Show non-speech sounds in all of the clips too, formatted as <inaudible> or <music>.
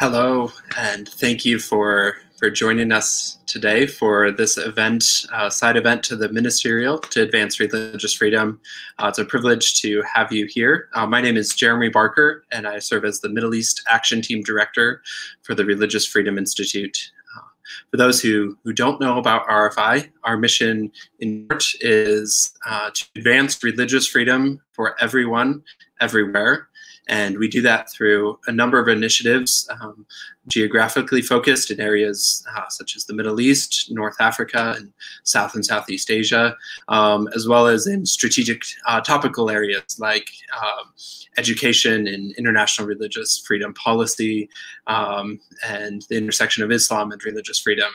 Hello, and thank you for, for joining us today for this event, uh, side event to the Ministerial to Advance Religious Freedom. Uh, it's a privilege to have you here. Uh, my name is Jeremy Barker, and I serve as the Middle East Action Team Director for the Religious Freedom Institute. Uh, for those who, who don't know about RFI, our mission in is uh, to advance religious freedom for everyone, everywhere, and we do that through a number of initiatives, um, geographically focused in areas uh, such as the Middle East, North Africa, and South and Southeast Asia, um, as well as in strategic uh, topical areas like um, education and international religious freedom policy, um, and the intersection of Islam and religious freedom.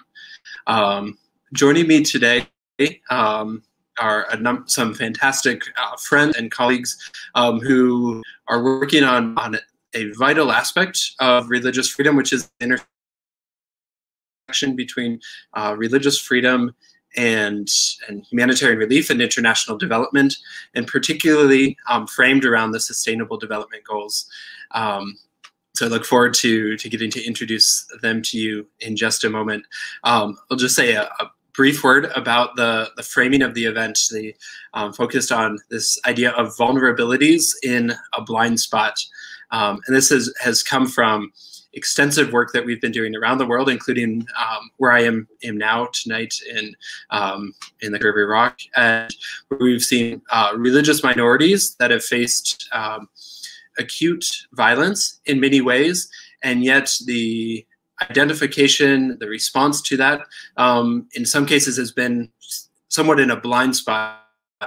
Um, joining me today um, are some fantastic uh, friends and colleagues um, who are working on, on a vital aspect of religious freedom, which is the intersection between uh, religious freedom and, and humanitarian relief and international development, and particularly um, framed around the Sustainable Development Goals. Um, so I look forward to, to getting to introduce them to you in just a moment. Um, I'll just say a, a brief word about the, the framing of the event. They um, focused on this idea of vulnerabilities in a blind spot. Um, and this has, has come from extensive work that we've been doing around the world, including um, where I am, am now tonight in, um, in the Caribbean Rock. and we've seen uh, religious minorities that have faced um, acute violence in many ways, and yet the identification, the response to that, um, in some cases has been somewhat in a blind spot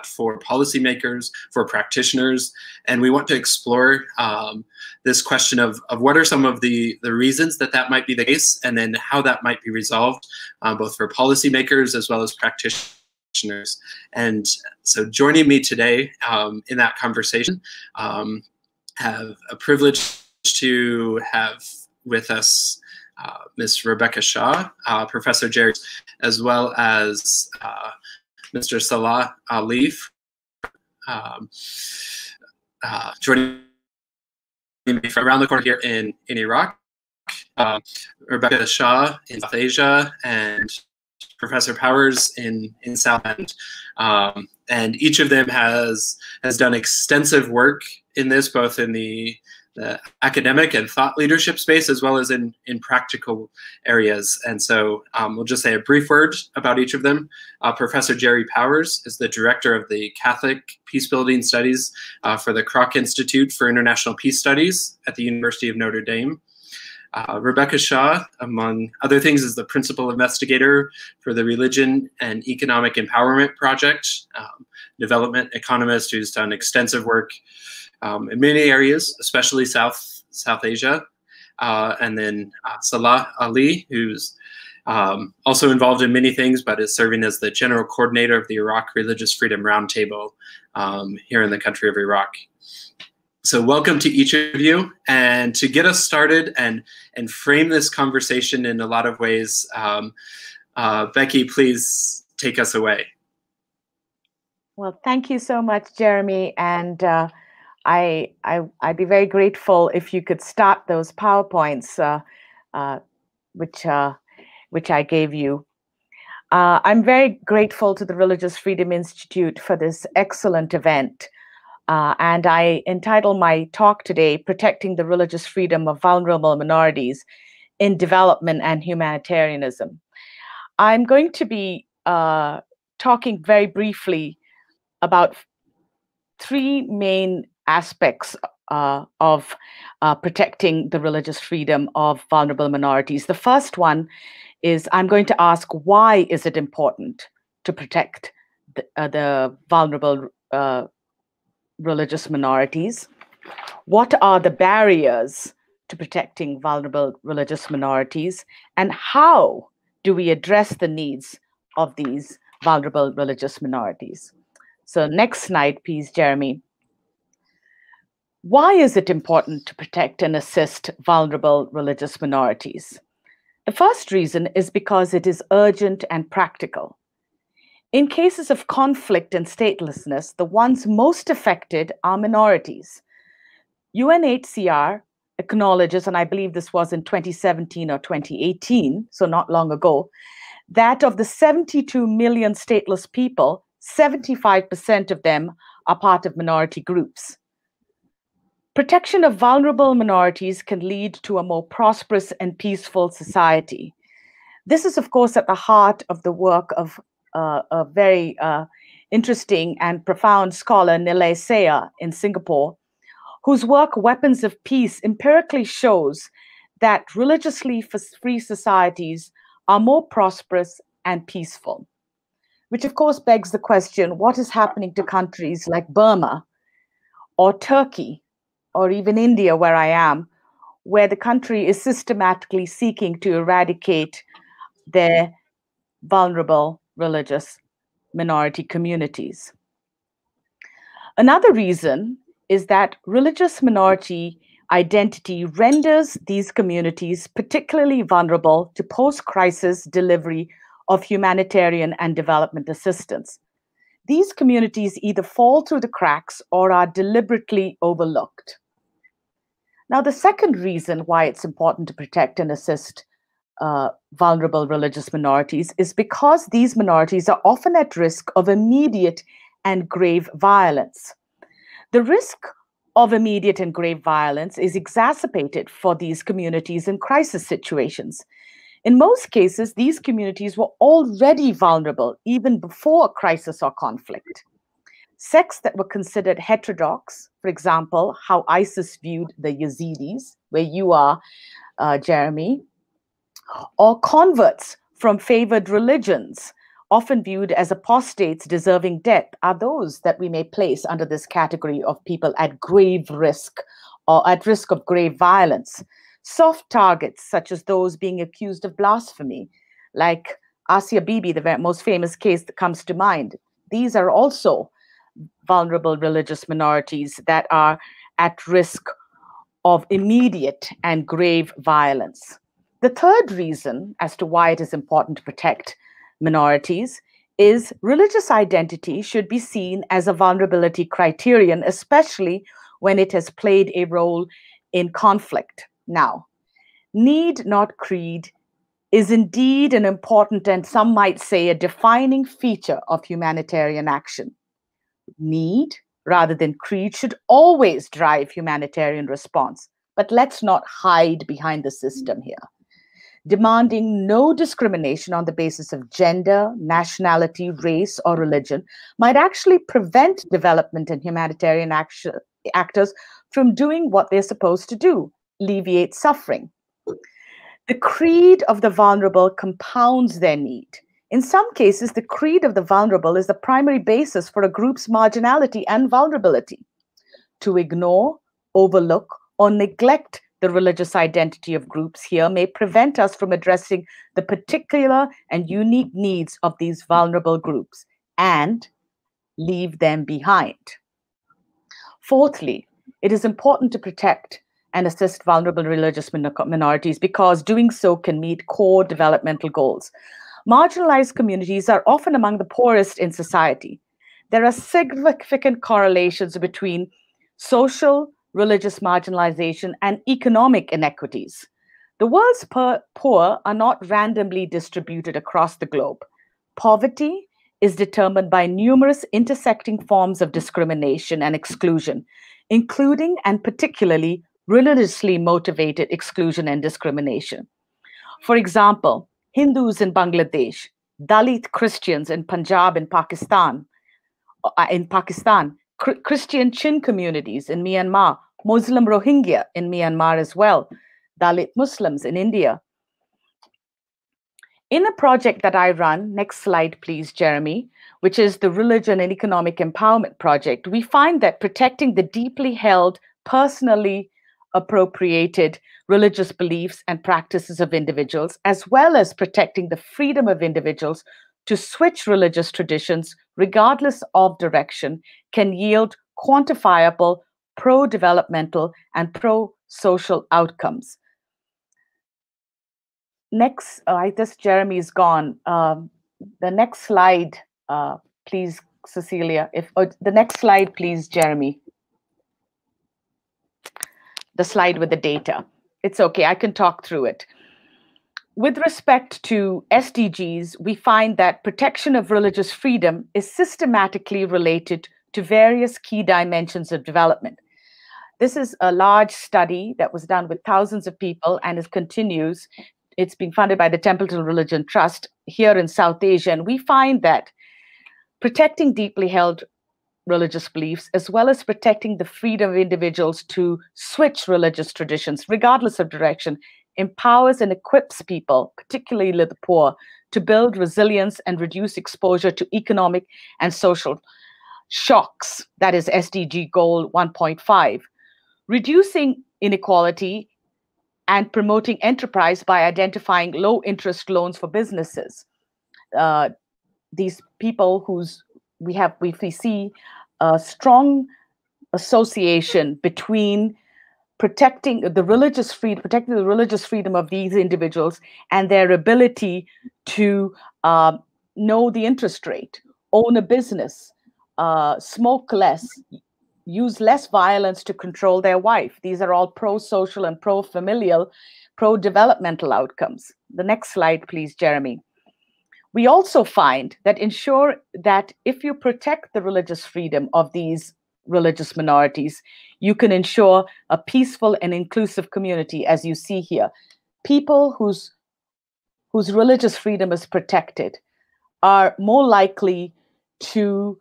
for policymakers, for practitioners, and we want to explore um, this question of, of what are some of the, the reasons that that might be the case, and then how that might be resolved, uh, both for policymakers as well as practitioners. And so joining me today um, in that conversation, um, have a privilege to have with us uh, Ms. Rebecca Shah, uh, Professor Jerry, as well as uh, Mr. Salah Alif, um, uh, joining me from around the corner here in, in Iraq, uh, Rebecca Shah in South Asia, and Professor Powers in, in South Bend. Um, and each of them has has done extensive work in this, both in the the academic and thought leadership space as well as in, in practical areas. And so um, we'll just say a brief word about each of them. Uh, Professor Jerry Powers is the director of the Catholic Peacebuilding Studies uh, for the Kroc Institute for International Peace Studies at the University of Notre Dame. Uh, Rebecca Shah, among other things, is the principal investigator for the Religion and Economic Empowerment Project, um, development economist who's done extensive work um, in many areas, especially South South Asia. Uh, and then uh, Salah Ali, who's um, also involved in many things, but is serving as the general coordinator of the Iraq Religious Freedom Roundtable um, here in the country of Iraq. So welcome to each of you. And to get us started and, and frame this conversation in a lot of ways, um, uh, Becky, please take us away. Well, thank you so much, Jeremy. And uh, I, I I'd be very grateful if you could start those powerpoints, uh, uh, which uh, which I gave you. Uh, I'm very grateful to the Religious Freedom Institute for this excellent event. Uh, and I entitle my talk today, Protecting the Religious Freedom of Vulnerable Minorities in Development and Humanitarianism. I'm going to be uh, talking very briefly about three main aspects uh, of uh, protecting the religious freedom of vulnerable minorities. The first one is I'm going to ask why is it important to protect the, uh, the vulnerable uh, religious minorities? What are the barriers to protecting vulnerable religious minorities? And how do we address the needs of these vulnerable religious minorities? So next slide, please, Jeremy. Why is it important to protect and assist vulnerable religious minorities? The first reason is because it is urgent and practical. In cases of conflict and statelessness, the ones most affected are minorities. UNHCR acknowledges, and I believe this was in 2017 or 2018, so not long ago, that of the 72 million stateless people, 75% of them are part of minority groups. Protection of vulnerable minorities can lead to a more prosperous and peaceful society. This is, of course, at the heart of the work of uh, a very uh, interesting and profound scholar, Nilay Saiya, in Singapore, whose work, Weapons of Peace, empirically shows that religiously free societies are more prosperous and peaceful. Which, of course, begs the question what is happening to countries like Burma or Turkey or even India, where I am, where the country is systematically seeking to eradicate their vulnerable religious minority communities. Another reason is that religious minority identity renders these communities particularly vulnerable to post crisis delivery of humanitarian and development assistance. These communities either fall through the cracks or are deliberately overlooked. Now, the second reason why it's important to protect and assist uh, vulnerable religious minorities is because these minorities are often at risk of immediate and grave violence. The risk of immediate and grave violence is exacerbated for these communities in crisis situations. In most cases, these communities were already vulnerable even before a crisis or conflict. Sects that were considered heterodox, for example, how ISIS viewed the Yazidis, where you are, uh, Jeremy, or converts from favored religions, often viewed as apostates deserving death, are those that we may place under this category of people at grave risk or at risk of grave violence. Soft targets, such as those being accused of blasphemy, like Asia Bibi, the most famous case that comes to mind, these are also vulnerable religious minorities that are at risk of immediate and grave violence. The third reason as to why it is important to protect minorities is religious identity should be seen as a vulnerability criterion, especially when it has played a role in conflict. Now, need, not creed, is indeed an important and some might say a defining feature of humanitarian action. Need, rather than creed, should always drive humanitarian response. But let's not hide behind the system here demanding no discrimination on the basis of gender, nationality, race, or religion might actually prevent development and humanitarian actors from doing what they're supposed to do alleviate suffering. The creed of the vulnerable compounds their need. In some cases, the creed of the vulnerable is the primary basis for a group's marginality and vulnerability. To ignore, overlook, or neglect the religious identity of groups here may prevent us from addressing the particular and unique needs of these vulnerable groups and leave them behind. Fourthly, it is important to protect and assist vulnerable religious minorities because doing so can meet core developmental goals. Marginalized communities are often among the poorest in society. There are significant correlations between social, religious marginalization, and economic inequities. The world's poor are not randomly distributed across the globe. Poverty is determined by numerous intersecting forms of discrimination and exclusion, including and particularly religiously motivated exclusion and discrimination. For example, Hindus in Bangladesh, Dalit Christians in Punjab and Pakistan, uh, in Pakistan, Christian Chin communities in Myanmar, Muslim Rohingya in Myanmar as well, Dalit Muslims in India. In a project that I run, next slide, please, Jeremy, which is the Religion and Economic Empowerment Project, we find that protecting the deeply held, personally appropriated religious beliefs and practices of individuals, as well as protecting the freedom of individuals to switch religious traditions, regardless of direction, can yield quantifiable pro developmental and pro social outcomes. Next, uh, I guess Jeremy's gone. Um, the next slide, uh, please, Cecilia. If oh, the next slide, please, Jeremy. The slide with the data. It's okay, I can talk through it. With respect to SDGs, we find that protection of religious freedom is systematically related to various key dimensions of development. This is a large study that was done with thousands of people and it continues. It's being funded by the Templeton Religion Trust here in South Asia. And we find that protecting deeply held religious beliefs, as well as protecting the freedom of individuals to switch religious traditions, regardless of direction, empowers and equips people, particularly the poor, to build resilience and reduce exposure to economic and social shocks. That is SDG goal 1.5. Reducing inequality and promoting enterprise by identifying low interest loans for businesses. Uh, these people whose we have we, we see a strong association between protecting the religious freedom, protecting the religious freedom of these individuals and their ability to uh, know the interest rate, own a business, uh, smoke less, use less violence to control their wife. These are all pro-social and pro-familial, pro-developmental outcomes. The next slide, please, Jeremy. We also find that ensure that if you protect the religious freedom of these religious minorities, you can ensure a peaceful and inclusive community, as you see here. People whose, whose religious freedom is protected are more likely to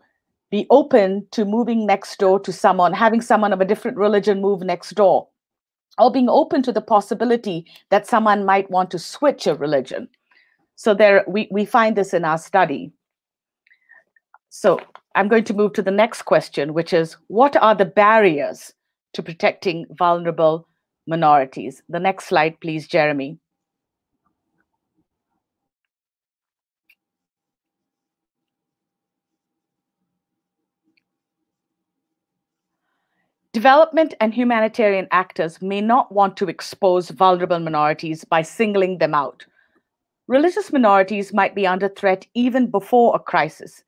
be open to moving next door to someone, having someone of a different religion move next door, or being open to the possibility that someone might want to switch a religion. So there, we, we find this in our study. So I'm going to move to the next question, which is what are the barriers to protecting vulnerable minorities? The next slide, please, Jeremy. Development and humanitarian actors may not want to expose vulnerable minorities by singling them out religious minorities might be under threat even before a crisis.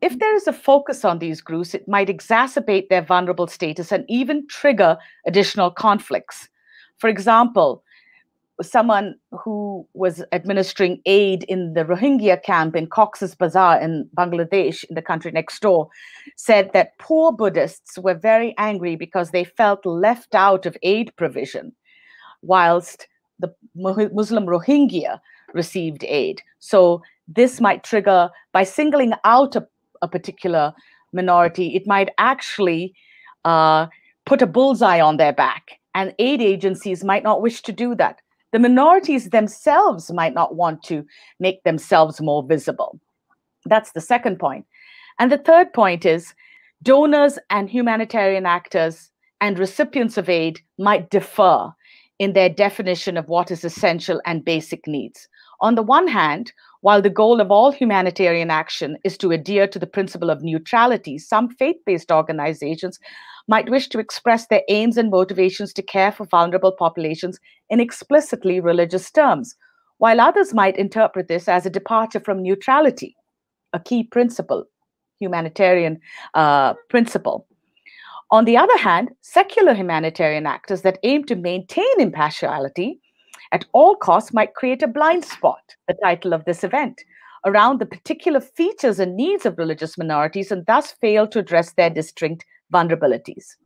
If there is a focus on these groups, it might exacerbate their vulnerable status and even trigger additional conflicts. For example, someone who was administering aid in the Rohingya camp in Cox's Bazar in Bangladesh, in the country next door, said that poor Buddhists were very angry because they felt left out of aid provision, whilst the Muslim Rohingya received aid. So this might trigger by singling out a, a particular minority, it might actually uh, put a bullseye on their back. And aid agencies might not wish to do that. The minorities themselves might not want to make themselves more visible. That's the second point. And the third point is donors and humanitarian actors and recipients of aid might differ in their definition of what is essential and basic needs. On the one hand, while the goal of all humanitarian action is to adhere to the principle of neutrality, some faith based organizations might wish to express their aims and motivations to care for vulnerable populations in explicitly religious terms, while others might interpret this as a departure from neutrality, a key principle, humanitarian uh, principle. On the other hand, secular humanitarian actors that aim to maintain impartiality at all costs might create a blind spot, the title of this event, around the particular features and needs of religious minorities and thus fail to address their distinct vulnerabilities.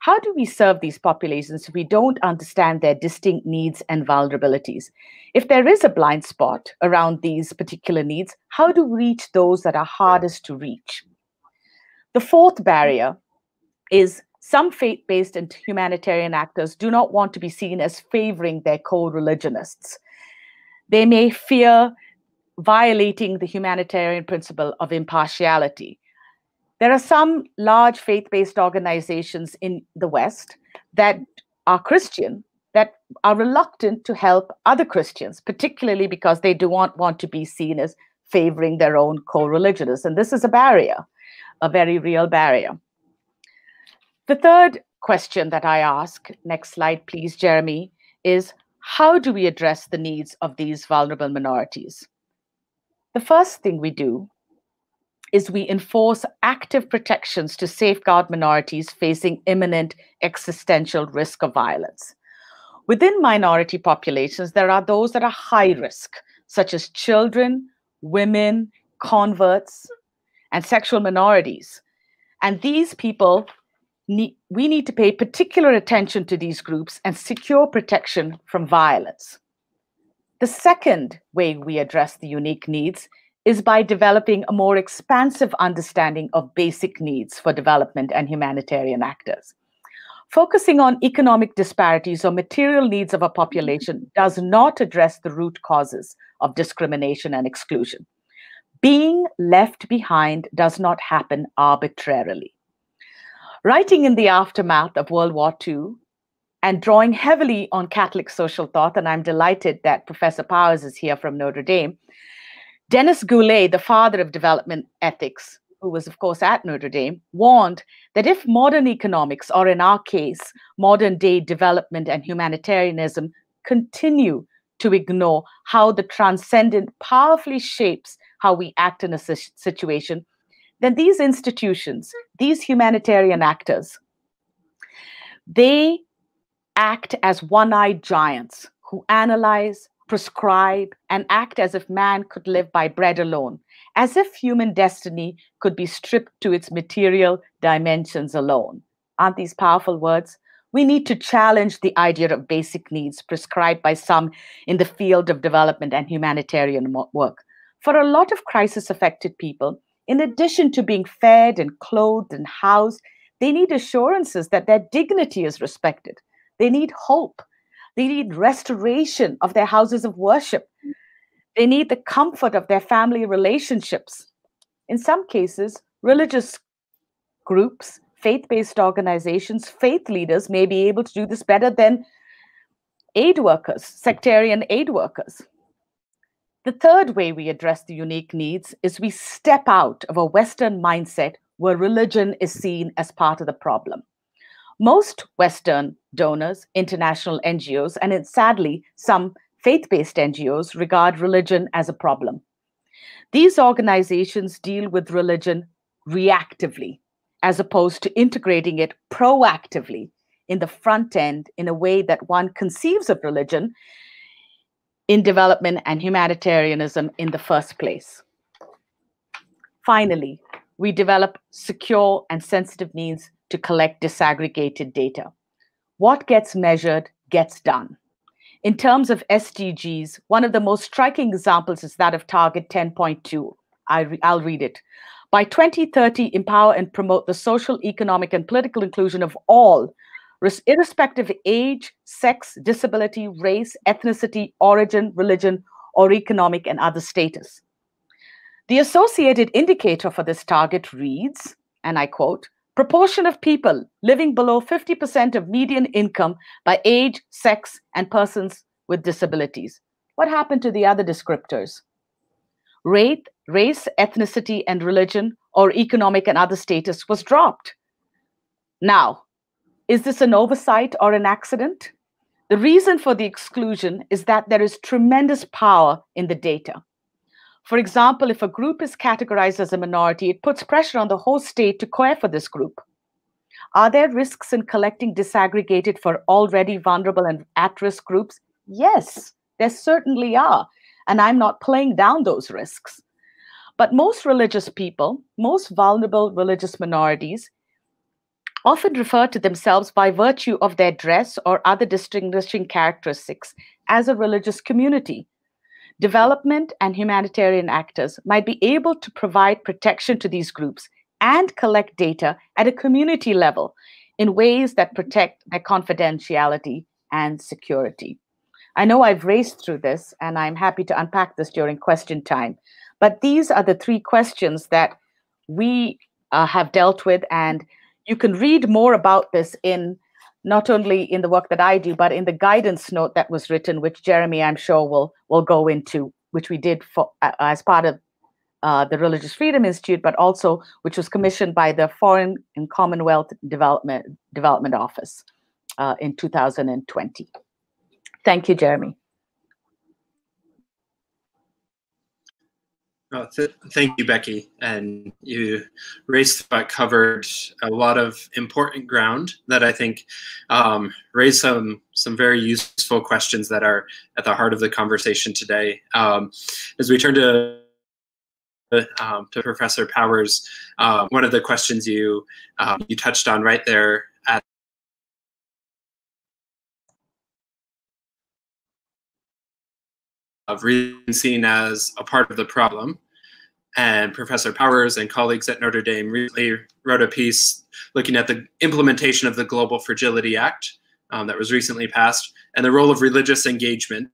How do we serve these populations if we don't understand their distinct needs and vulnerabilities? If there is a blind spot around these particular needs, how do we reach those that are hardest to reach? The fourth barrier is some faith based and humanitarian actors do not want to be seen as favoring their co religionists. They may fear violating the humanitarian principle of impartiality. There are some large faith based organizations in the West that are Christian that are reluctant to help other Christians, particularly because they do not want to be seen as favoring their own co religionists. And this is a barrier, a very real barrier. The third question that I ask, next slide, please, Jeremy, is how do we address the needs of these vulnerable minorities? The first thing we do is we enforce active protections to safeguard minorities facing imminent existential risk of violence. Within minority populations, there are those that are high risk, such as children, women, converts, and sexual minorities. And these people, need, we need to pay particular attention to these groups and secure protection from violence. The second way we address the unique needs is by developing a more expansive understanding of basic needs for development and humanitarian actors. Focusing on economic disparities or material needs of a population does not address the root causes of discrimination and exclusion. Being left behind does not happen arbitrarily. Writing in the aftermath of World War II and drawing heavily on Catholic social thought, and I'm delighted that Professor Powers is here from Notre Dame, Denis Goulet, the father of development ethics, who was, of course, at Notre Dame, warned that if modern economics, or in our case, modern day development and humanitarianism, continue to ignore how the transcendent powerfully shapes how we act in a situation, then these institutions, these humanitarian actors, they act as one eyed giants who analyze, prescribe, and act as if man could live by bread alone as if human destiny could be stripped to its material dimensions alone. Aren't these powerful words? We need to challenge the idea of basic needs prescribed by some in the field of development and humanitarian work. For a lot of crisis affected people, in addition to being fed and clothed and housed, they need assurances that their dignity is respected. They need hope. They need restoration of their houses of worship. They need the comfort of their family relationships. In some cases, religious groups, faith based organizations, faith leaders may be able to do this better than aid workers, sectarian aid workers. The third way we address the unique needs is we step out of a Western mindset where religion is seen as part of the problem. Most Western donors, international NGOs, and sadly, some faith based NGOs regard religion as a problem. These organizations deal with religion reactively as opposed to integrating it proactively in the front end in a way that one conceives of religion in development and humanitarianism in the first place. Finally, we develop secure and sensitive means to collect disaggregated data. What gets measured gets done. In terms of SDGs, one of the most striking examples is that of Target 10.2. I will read it. By 2030, empower and promote the social, economic, and political inclusion of all, irrespective of age, sex, disability, race, ethnicity, origin, religion, or economic and other status. The associated indicator for this target reads, and I quote, proportion of people living below 50% of median income by age, sex, and persons with disabilities. What happened to the other descriptors? Rate, race, ethnicity, and religion, or economic and other status was dropped. Now, is this an oversight or an accident? The reason for the exclusion is that there is tremendous power in the data. For example, if a group is categorized as a minority, it puts pressure on the host state to care for this group. Are there risks in collecting disaggregated for already vulnerable and at risk groups? Yes, there certainly are. And I'm not playing down those risks. But most religious people, most vulnerable religious minorities, often refer to themselves by virtue of their dress or other distinguishing characteristics as a religious community development and humanitarian actors might be able to provide protection to these groups and collect data at a community level in ways that protect their confidentiality and security. I know I've raced through this and I'm happy to unpack this during question time, but these are the three questions that we uh, have dealt with, and you can read more about this in not only in the work that I do, but in the guidance note that was written, which Jeremy, I'm sure, will will go into, which we did for uh, as part of uh, the Religious Freedom Institute, but also which was commissioned by the Foreign and Commonwealth Development Development Office uh, in 2020. Thank you, Jeremy. Oh, th thank you, Becky. And you raised but covered a lot of important ground that I think um, raised some some very useful questions that are at the heart of the conversation today. Um, as we turn to um, to Professor Powers, uh, one of the questions you um, you touched on right there of being seen as a part of the problem. And Professor Powers and colleagues at Notre Dame recently wrote a piece looking at the implementation of the Global Fragility Act um, that was recently passed and the role of religious engagement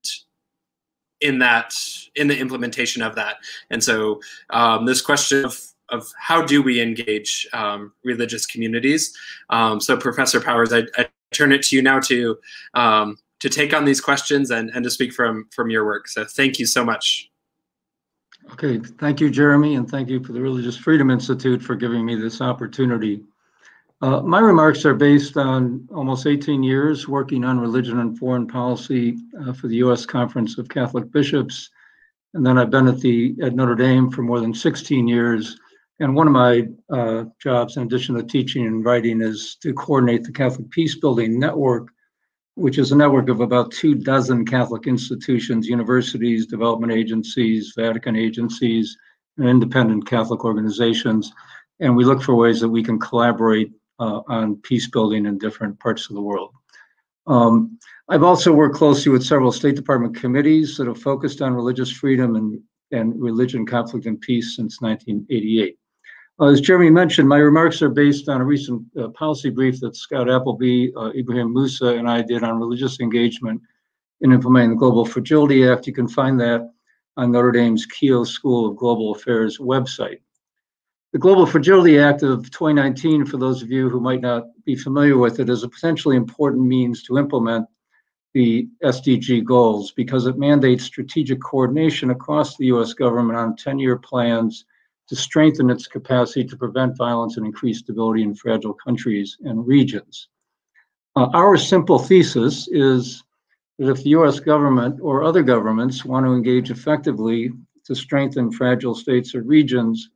in that in the implementation of that. And so um, this question of of how do we engage um, religious communities? Um, so Professor Powers, I, I, turn it to you now to um, to take on these questions and, and to speak from from your work. So thank you so much. Okay, thank you, Jeremy, and thank you for the Religious Freedom Institute for giving me this opportunity. Uh, my remarks are based on almost 18 years working on religion and foreign policy uh, for the U.S. Conference of Catholic Bishops, and then I've been at the at Notre Dame for more than 16 years. And one of my uh, jobs, in addition to teaching and writing, is to coordinate the Catholic Peace Building Network, which is a network of about two dozen Catholic institutions, universities, development agencies, Vatican agencies, and independent Catholic organizations. And we look for ways that we can collaborate uh, on peace building in different parts of the world. Um, I've also worked closely with several State Department committees that have focused on religious freedom and, and religion, conflict, and peace since 1988. Uh, as Jeremy mentioned, my remarks are based on a recent uh, policy brief that Scott Appleby, uh, Ebrahim Moosa, and I did on religious engagement in implementing the Global Fragility Act. You can find that on Notre Dame's Keough School of Global Affairs website. The Global Fragility Act of 2019, for those of you who might not be familiar with it, is a potentially important means to implement the SDG goals because it mandates strategic coordination across the US government on 10 year plans to strengthen its capacity to prevent violence and increase stability in fragile countries and regions. Uh, our simple thesis is that if the US government or other governments want to engage effectively to strengthen fragile states or regions,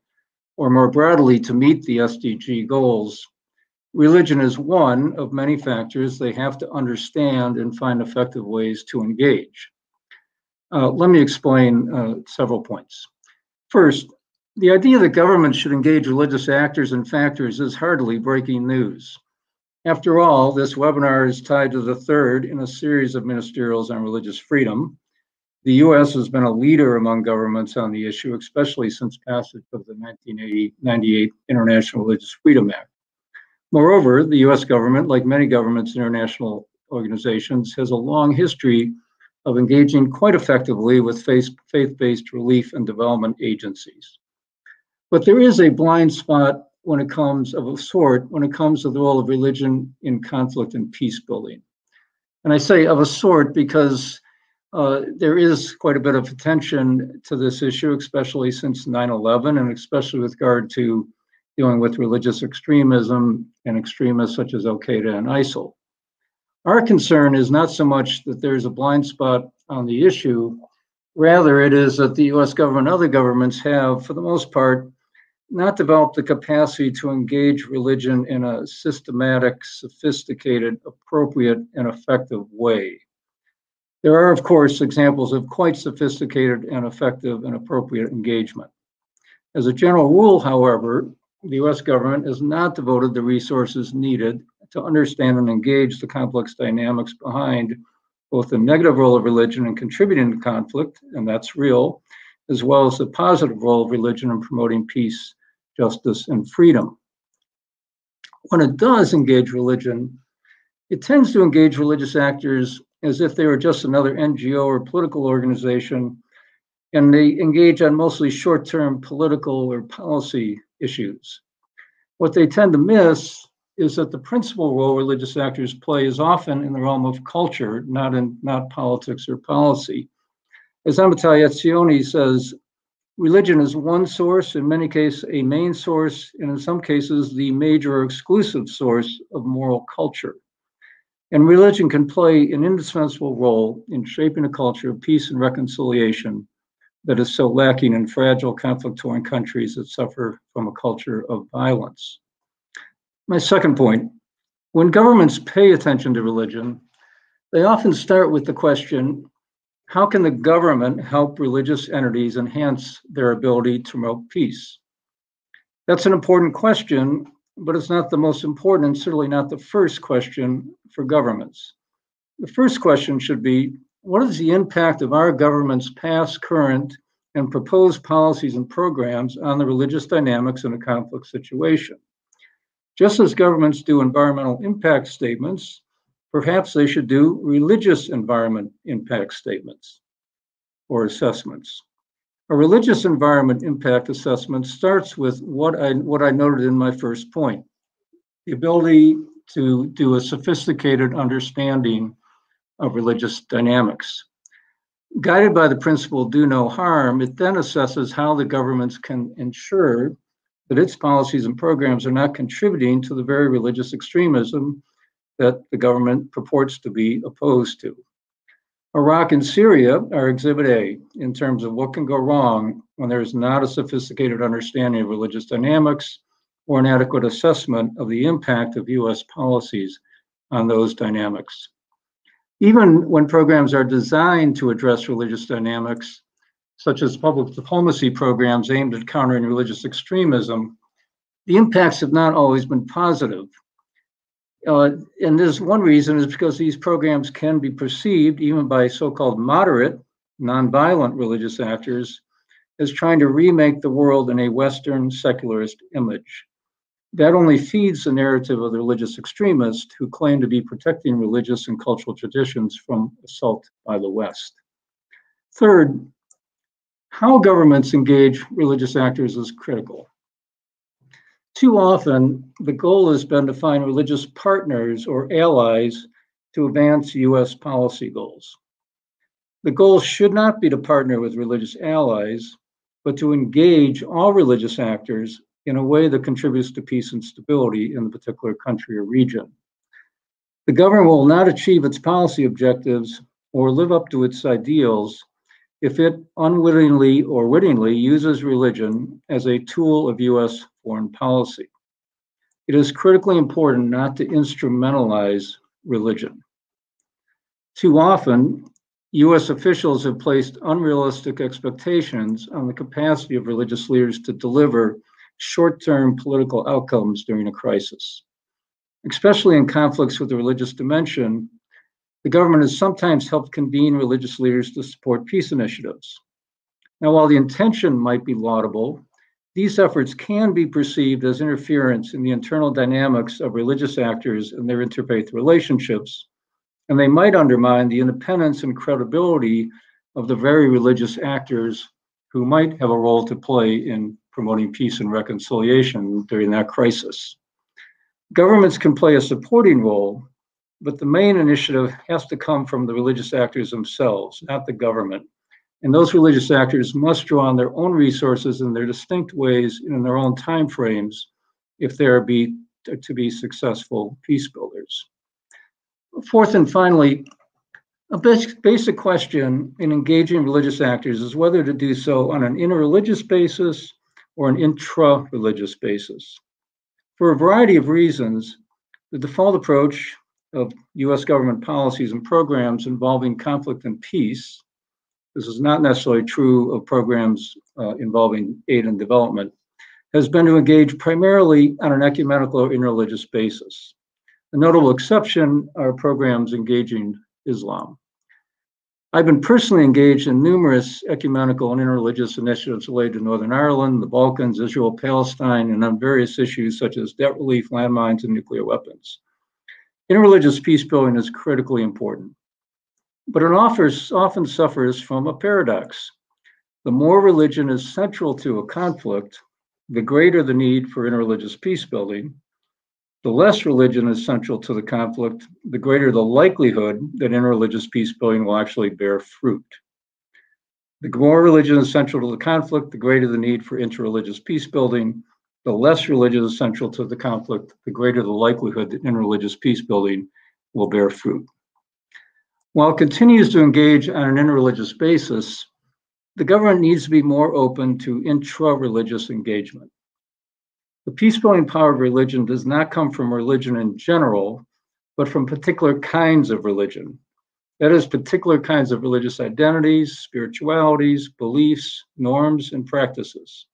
or more broadly to meet the SDG goals, religion is one of many factors they have to understand and find effective ways to engage. Uh, let me explain uh, several points. First, the idea that government should engage religious actors and factors is hardly breaking news. After all, this webinar is tied to the third in a series of ministerials on religious freedom. The US has been a leader among governments on the issue, especially since passage of the 1998 International Religious Freedom Act. Moreover, the US government, like many governments and international organizations, has a long history of engaging quite effectively with faith based relief and development agencies. But there is a blind spot when it comes of a sort when it comes to the role of religion in conflict and peace building. And I say of a sort because uh, there is quite a bit of attention to this issue, especially since 9 11, and especially with regard to dealing with religious extremism and extremists such as Al Qaeda and ISIL. Our concern is not so much that there's a blind spot on the issue, rather, it is that the US government and other governments have, for the most part, not developed the capacity to engage religion in a systematic, sophisticated, appropriate, and effective way. There are, of course, examples of quite sophisticated and effective and appropriate engagement. As a general rule, however, the US government has not devoted the resources needed to understand and engage the complex dynamics behind both the negative role of religion in contributing to conflict, and that's real, as well as the positive role of religion in promoting peace justice, and freedom. When it does engage religion, it tends to engage religious actors as if they were just another NGO or political organization, and they engage on mostly short term political or policy issues. What they tend to miss is that the principal role religious actors play is often in the realm of culture, not in not politics or policy. As Amitai Etzioni says, religion is one source, in many cases, a main source, and in some cases, the major or exclusive source of moral culture. And religion can play an indispensable role in shaping a culture of peace and reconciliation that is so lacking in fragile, conflict torn countries that suffer from a culture of violence. My second point when governments pay attention to religion, they often start with the question how can the government help religious entities enhance their ability to promote peace? That's an important question, but it's not the most important and certainly not the first question for governments. The first question should be what is the impact of our government's past, current, and proposed policies and programs on the religious dynamics in a conflict situation? Just as governments do environmental impact statements, perhaps they should do religious environment impact statements or assessments. A religious environment impact assessment starts with what I, what I noted in my first point the ability to do a sophisticated understanding of religious dynamics. Guided by the principle do no harm, it then assesses how the governments can ensure that its policies and programs are not contributing to the very religious extremism that the government purports to be opposed to. Iraq and Syria are exhibit A in terms of what can go wrong when there is not a sophisticated understanding of religious dynamics or an adequate assessment of the impact of US policies on those dynamics. Even when programs are designed to address religious dynamics, such as public diplomacy programs aimed at countering religious extremism, the impacts have not always been positive. Uh, and this one reason is because these programs can be perceived, even by so-called moderate, nonviolent religious actors, as trying to remake the world in a Western secularist image. That only feeds the narrative of the religious extremists who claim to be protecting religious and cultural traditions from assault by the West. Third, how governments engage religious actors is critical. Too often, the goal has been to find religious partners or allies to advance US policy goals. The goal should not be to partner with religious allies, but to engage all religious actors in a way that contributes to peace and stability in the particular country or region. The government will not achieve its policy objectives or live up to its ideals if it unwittingly or wittingly uses religion as a tool of US foreign policy. It is critically important not to instrumentalize religion. Too often, US officials have placed unrealistic expectations on the capacity of religious leaders to deliver short term political outcomes during a crisis. Especially in conflicts with the religious dimension, the government has sometimes helped convene religious leaders to support peace initiatives. Now, while the intention might be laudable, these efforts can be perceived as interference in the internal dynamics of religious actors and their interfaith relationships, and they might undermine the independence and credibility of the very religious actors who might have a role to play in promoting peace and reconciliation during that crisis. Governments can play a supporting role, but the main initiative has to come from the religious actors themselves, not the government. And those religious actors must draw on their own resources in their distinct ways and in their own timeframes if they are be, to be successful peace builders. Fourth and finally, a basic, basic question in engaging religious actors is whether to do so on an interreligious basis or an intra religious basis. For a variety of reasons, the default approach of US government policies and programs involving conflict and peace, this is not necessarily true of programs uh, involving aid and development, has been to engage primarily on an ecumenical or interreligious basis. A notable exception are programs engaging Islam. I've been personally engaged in numerous ecumenical and interreligious initiatives related to Northern Ireland, the Balkans, Israel, Palestine, and on various issues such as debt relief, landmines, and nuclear weapons. Interreligious peace building is critically important, but it offers, often suffers from a paradox. The more religion is central to a conflict, the greater the need for interreligious peace building. The less religion is central to the conflict, the greater the likelihood that interreligious peace building will actually bear fruit. The more religion is central to the conflict, the greater the need for interreligious peace building, the less religion is central to the conflict, the greater the likelihood that interreligious peace building will bear fruit. While it continues to engage on an interreligious basis, the government needs to be more open to intra-religious engagement. The peace-building power of religion does not come from religion in general, but from particular kinds of religion. That is, particular kinds of religious identities, spiritualities, beliefs, norms, and practices.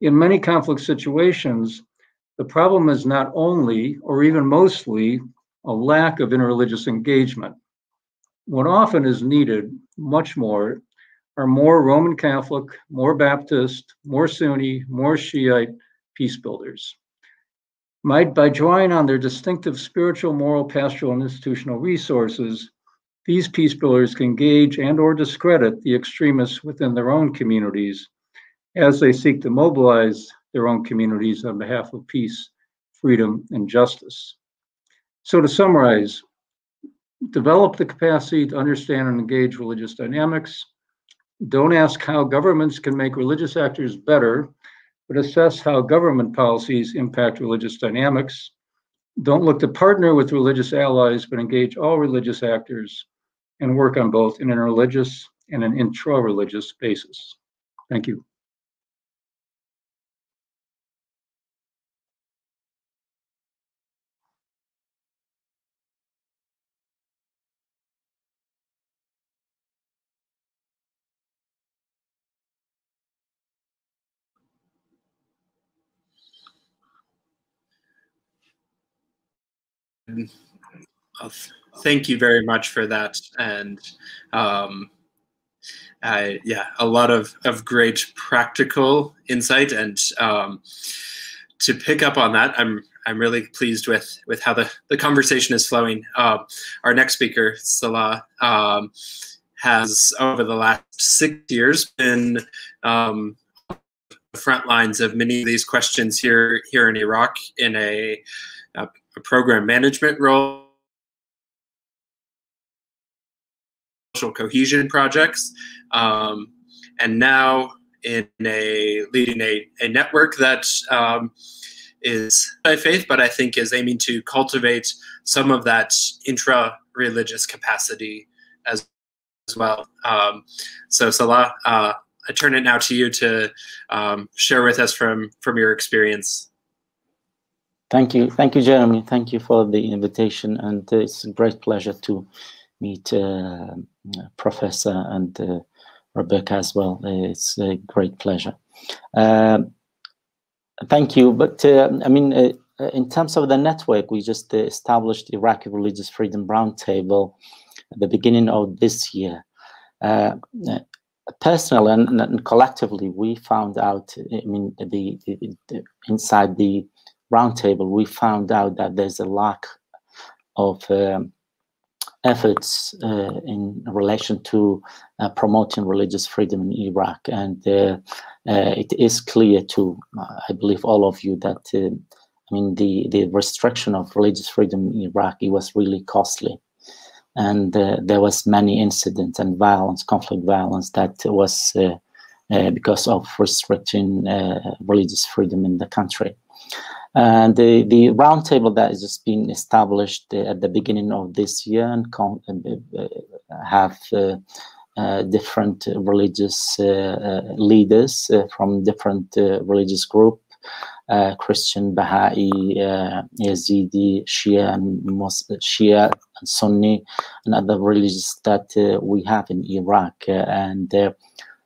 In many conflict situations, the problem is not only, or even mostly, a lack of interreligious engagement. What often is needed, much more, are more Roman Catholic, more Baptist, more Sunni, more Shiite peace builders. Might, by drawing on their distinctive spiritual, moral, pastoral, and institutional resources, these peace builders can gauge and or discredit the extremists within their own communities as they seek to mobilize their own communities on behalf of peace, freedom, and justice. So to summarize, develop the capacity to understand and engage religious dynamics. Don't ask how governments can make religious actors better, but assess how government policies impact religious dynamics. Don't look to partner with religious allies, but engage all religious actors and work on both an interreligious and an intra-religious basis. Thank you. Thank you very much for that. And um, I, yeah, a lot of, of great practical insight. And um, to pick up on that, I'm I'm really pleased with with how the, the conversation is flowing. Uh, our next speaker, Salah, um, has over the last six years been um, the front lines of many of these questions here here in Iraq in a, a, a program management role social cohesion projects, um, and now in a leading a, a network that um, is by faith, but I think is aiming to cultivate some of that intra-religious capacity as, as well. Um, so Salah, uh, I turn it now to you to um, share with us from from your experience. Thank you, thank you, Jeremy. Thank you for the invitation, and it's a great pleasure to meet uh, Professor and uh, Rebecca as well. It's a great pleasure. Um, thank you. But uh, I mean, in terms of the network, we just established the Iraqi Religious Freedom Roundtable at the beginning of this year. Uh, personally and, and, collectively, we found out, I mean, the, the, the, inside the roundtable, we found out that there's a lack of um, efforts uh, in relation to uh, promoting religious freedom in Iraq. And uh, it is clear to, I believe, all of you that, I mean, the, the restriction of religious freedom in Iraq, it was really costly. And there was many incidents and violence, conflict violence that was because of restricting religious freedom in the country. And the, the roundtable that has just been established uh, at the beginning of this year and uh, uh, uh, have uh, uh different religious uh, leaders from different religious group, Christian, Baha'i, Yazidi, Shia, and Muslim, Shia, and Sunni, and other religions that we have in Iraq. and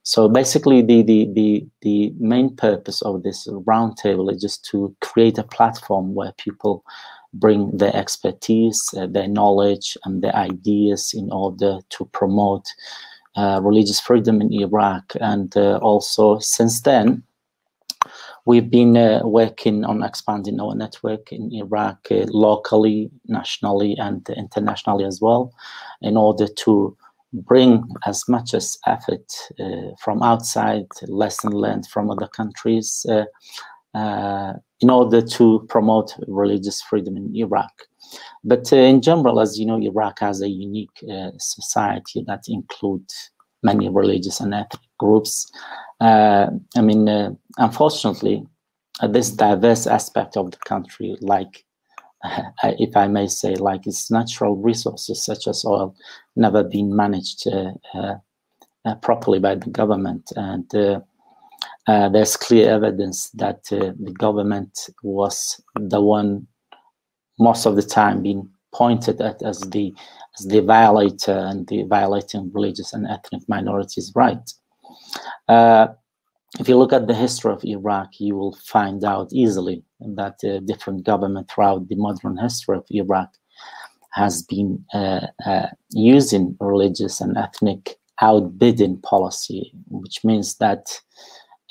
so basically, the, the, the, the main purpose of this roundtable is just to create a platform where people bring their expertise, uh, their knowledge, and their ideas in order to promote uh, religious freedom in Iraq. And uh, also, since then, we've been uh, working on expanding our network in Iraq uh, locally, nationally, and internationally as well, in order to bring as much as effort uh, from outside, lesson learned from other countries, uh, uh, in order to promote religious freedom in Iraq. But in general, as you know, Iraq has a unique society that includes many religious and ethnic groups. I mean, unfortunately, this diverse aspect of the country, like <laughs> if I may say, like its natural resources such as oil, never been managed uh, uh, properly by the government. And there's clear evidence that the government was the one most of the time being pointed at as the as the violator and the violating religious and ethnic minorities' rights. Uh, if you look at the history of Iraq, you will find out easily that uh, different government throughout the modern history of Iraq has been uh, uh, using religious and ethnic outbidding policy, which means that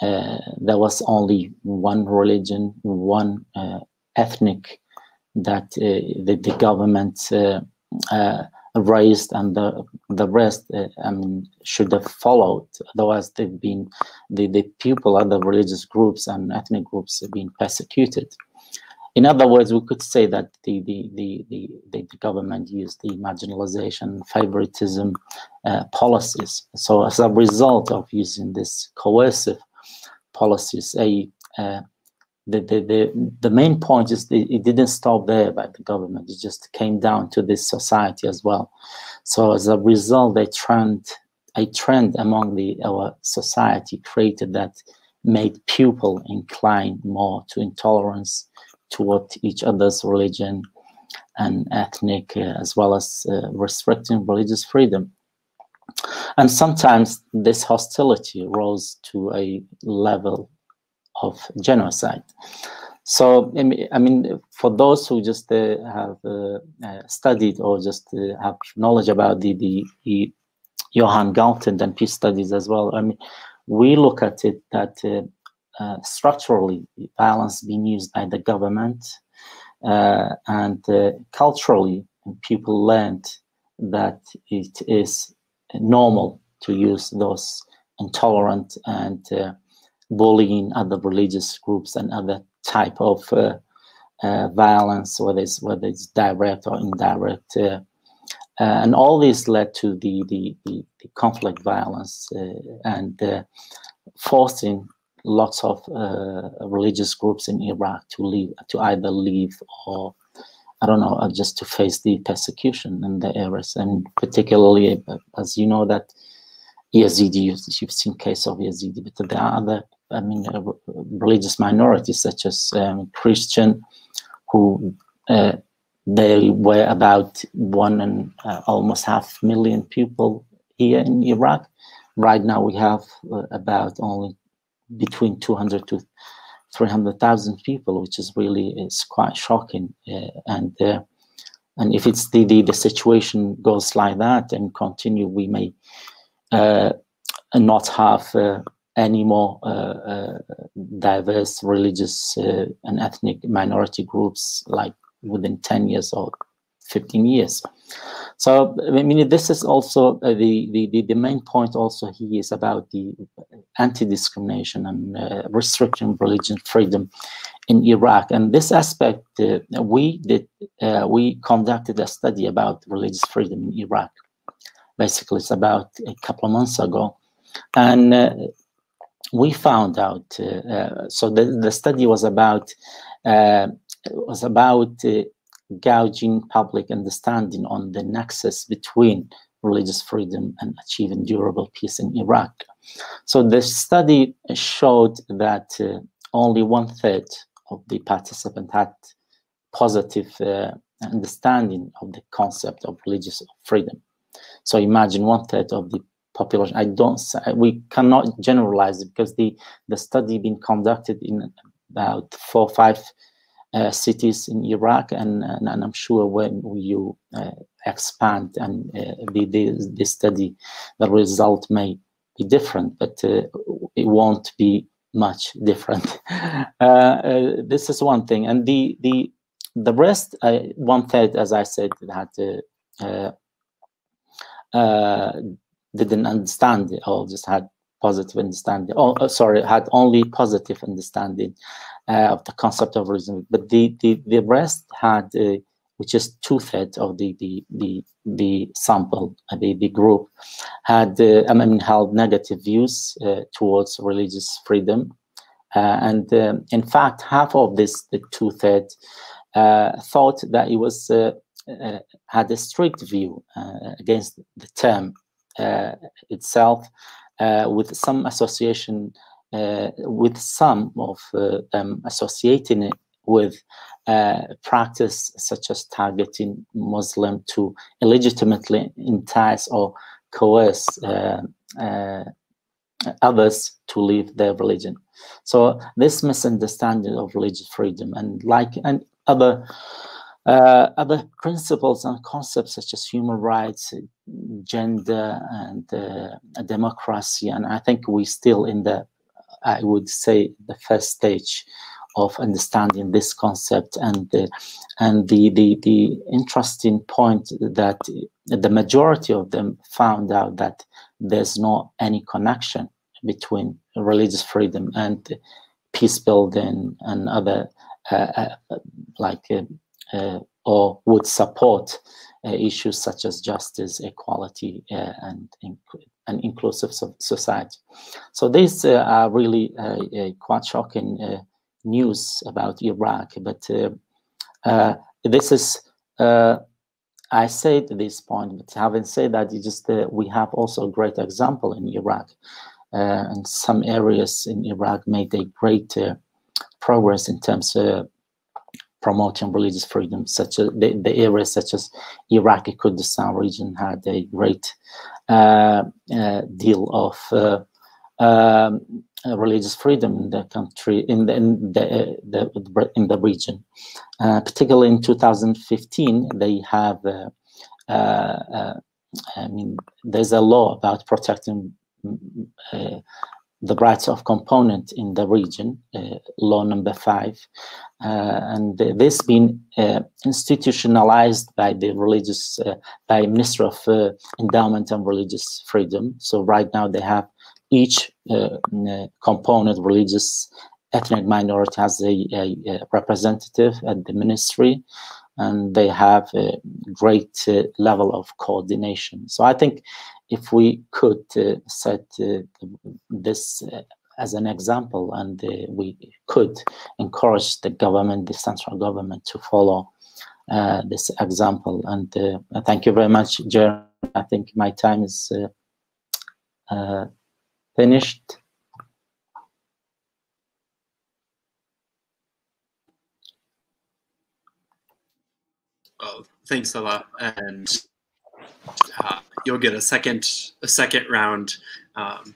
uh, there was only one religion, one uh, ethnic that uh, the, the government raised and the, the rest uh, I mean, should have followed. Otherwise, they've been, the, the people, other religious groups and ethnic groups have been persecuted. In other words, we could say that the, the, the, the, the government used the marginalization, favoritism uh, policies. So as a result of using this coercive policies, a uh, the, the, the, the main point is the, it didn't stop there by the government. It just came down to this society as well. So as a result, a trend, a trend among the our society created that made people incline more to intolerance toward each other's religion and ethnic, uh, as well as uh, restricting religious freedom. And sometimes this hostility rose to a level of genocide. So, I mean, for those who just uh, have uh, uh, studied or just uh, have knowledge about the, the, the, Johan Galtung and peace studies as well, I mean, we look at it that uh, uh, structurally violence being used by the government and culturally people learned that it is normal to use those intolerant and bullying other religious groups and other type of uh, uh, violence, whether it's whether it's direct or indirect, uh, uh and all this led to the the, the, the conflict violence uh, and uh, forcing lots of religious groups in Iraq to leave to either leave or I don't know just to face the persecution in the areas, and particularly as you know that Yazidi, you've seen case of Yazidi, but there are other I mean, uh, religious minorities such as um, Christian, who uh, they were about one and uh, almost half million people here in Iraq. Right now, we have uh, about only between 200 to 300,000 people, which is really is quite shocking. Uh, and uh, and if it's the, the, the situation goes like that and continue, we may not have any more uh, uh, diverse religious uh, and ethnic minority groups like within 10 years or 15 years. So, I mean, this is also uh, the, the, the, main point also here is about the anti-discrimination and uh, restricting religion freedom in Iraq. And this aspect, uh, we did, we conducted a study about religious freedom in Iraq. Basically, it's about a couple of months ago. And we found out, uh, uh, so the, the study was about, uh, was about gouging public understanding on the nexus between religious freedom and achieving durable peace in Iraq. So the study showed that uh, only one third of the participants had positive uh, understanding of the concept of religious freedom. So imagine one third of the population. I don't. We cannot generalize because the the study being conducted in about four or five uh, cities in Iraq, and, and, and I'm sure when you uh, expand and uh, the, the the study, the result may be different, but uh, it won't be much different. <laughs> Uh, uh, this is one thing, and the the the rest, one third, as I said, had. Uh, didn't understand it or just had positive understanding oh, sorry had only positive understanding uh, of the concept of reason. But the the, the rest had uh, which is two-thirds of the the the, the sample uh, the, the group had uh, I mean held negative views uh, towards religious freedom. And um, in fact half of this the two-thirds thought that it was had a strict view against the term itself, with some association, with some of them associating it with uh, practice such as targeting Muslim to illegitimately entice or coerce uh, uh, others to leave their religion. So this misunderstanding of religious freedom and like and other uh, other principles and concepts such as human rights, gender, and uh, democracy, and I think we're still in the, I would say, the first stage of understanding this concept and the, and the, the the interesting point that the majority of them found out that there's not any connection between religious freedom and peace building and other uh, uh, like uh, or would support uh, issues such as justice, equality, uh, and an inclusive so society. So these are really quite shocking news about Iraq, but uh, uh, this is, uh, I say at this point, but having said that, just we have also a great example in Iraq. and some areas in Iraq made a great progress in terms of promoting religious freedom, such as the, the areas such as Iraqi Kurdistan region had a great uh, uh, deal of uh, um, religious freedom in the country, in the in the, uh, the in the region. Uh, particularly in 2015, they have. I mean, there's a law about protecting the rights of component in the region, uh, law number five, uh, and this been uh, institutionalized by the religious, by Minister of Endowment and Religious Freedom. So right now they have each uh, component, religious, ethnic minority has a, a, a, representative at the ministry, and they have a great uh, level of coordination. So I think if we could uh, set uh, this uh, as an example, and we could encourage the government, the central government, to follow this example. And thank you very much, Jeremy. I think my time is finished Well, thanks a lot, and you'll get a second a second round um,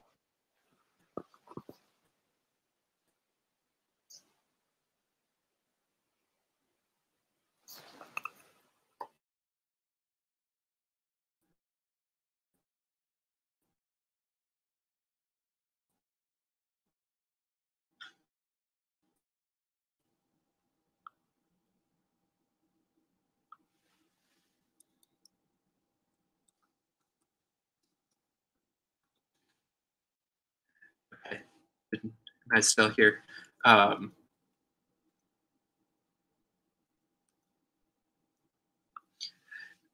I still hear. Um,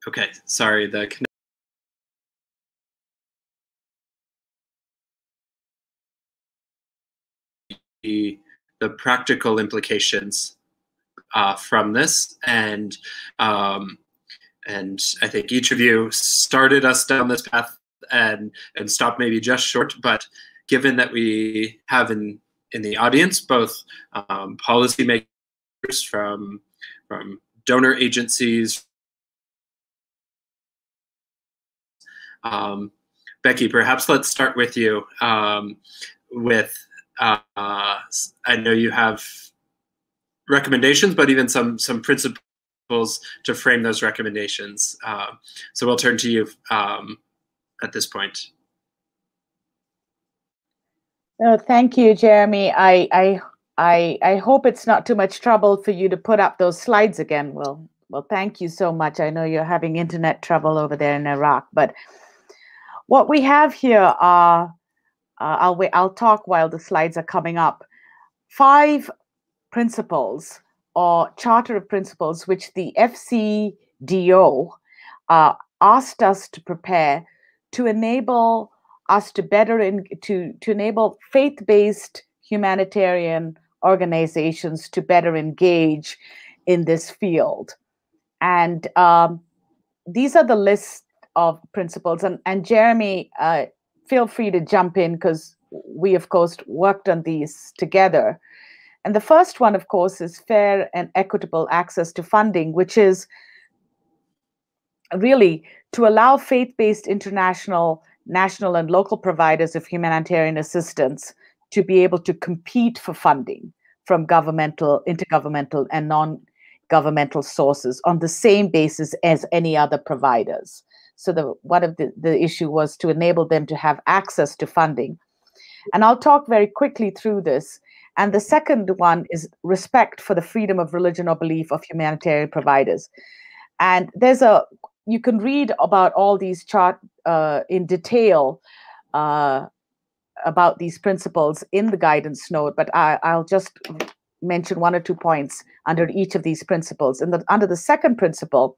okay, sorry, the the, practical implications uh, from this and um, and I think each of you started us down this path and and stopped maybe just short, but given that we have in in the audience, both um, policymakers from from donor agencies. Um, Becky, perhaps let's start with you. Um, with uh, I know you have recommendations, but even some some principles to frame those recommendations. Uh, so we'll turn to you um, at this point. No, thank you, Jeremy. I, I, I, I hope it's not too much trouble for you to put up those slides again. Well, well, thank you so much. I know you're having internet trouble over there in Iraq, but what we have here are, uh, I'll wait, I'll talk while the slides are coming up. Five principles or charter of principles which the FCDO uh, asked us to prepare to enable us to better in, to to enable faith-based humanitarian organizations to better engage in this field and um, these are the list of principles. And, and Jeremy, uh, feel free to jump in because we, of course, worked on these together. And the first one, of course, is fair and equitable access to funding, which is really to allow faith based international, national, and local providers of humanitarian assistance to be able to compete for funding from governmental, intergovernmental, and non governmental sources on the same basis as any other providers. So the one of the, the issue was to enable them to have access to funding. And I'll talk very quickly through this. And the second one is respect for the freedom of religion or belief of humanitarian providers. And there's a you can read about all these chart uh, in detail uh, about these principles in the guidance note, but I, I'll just mention one or two points under each of these principles. And the, under the second principle,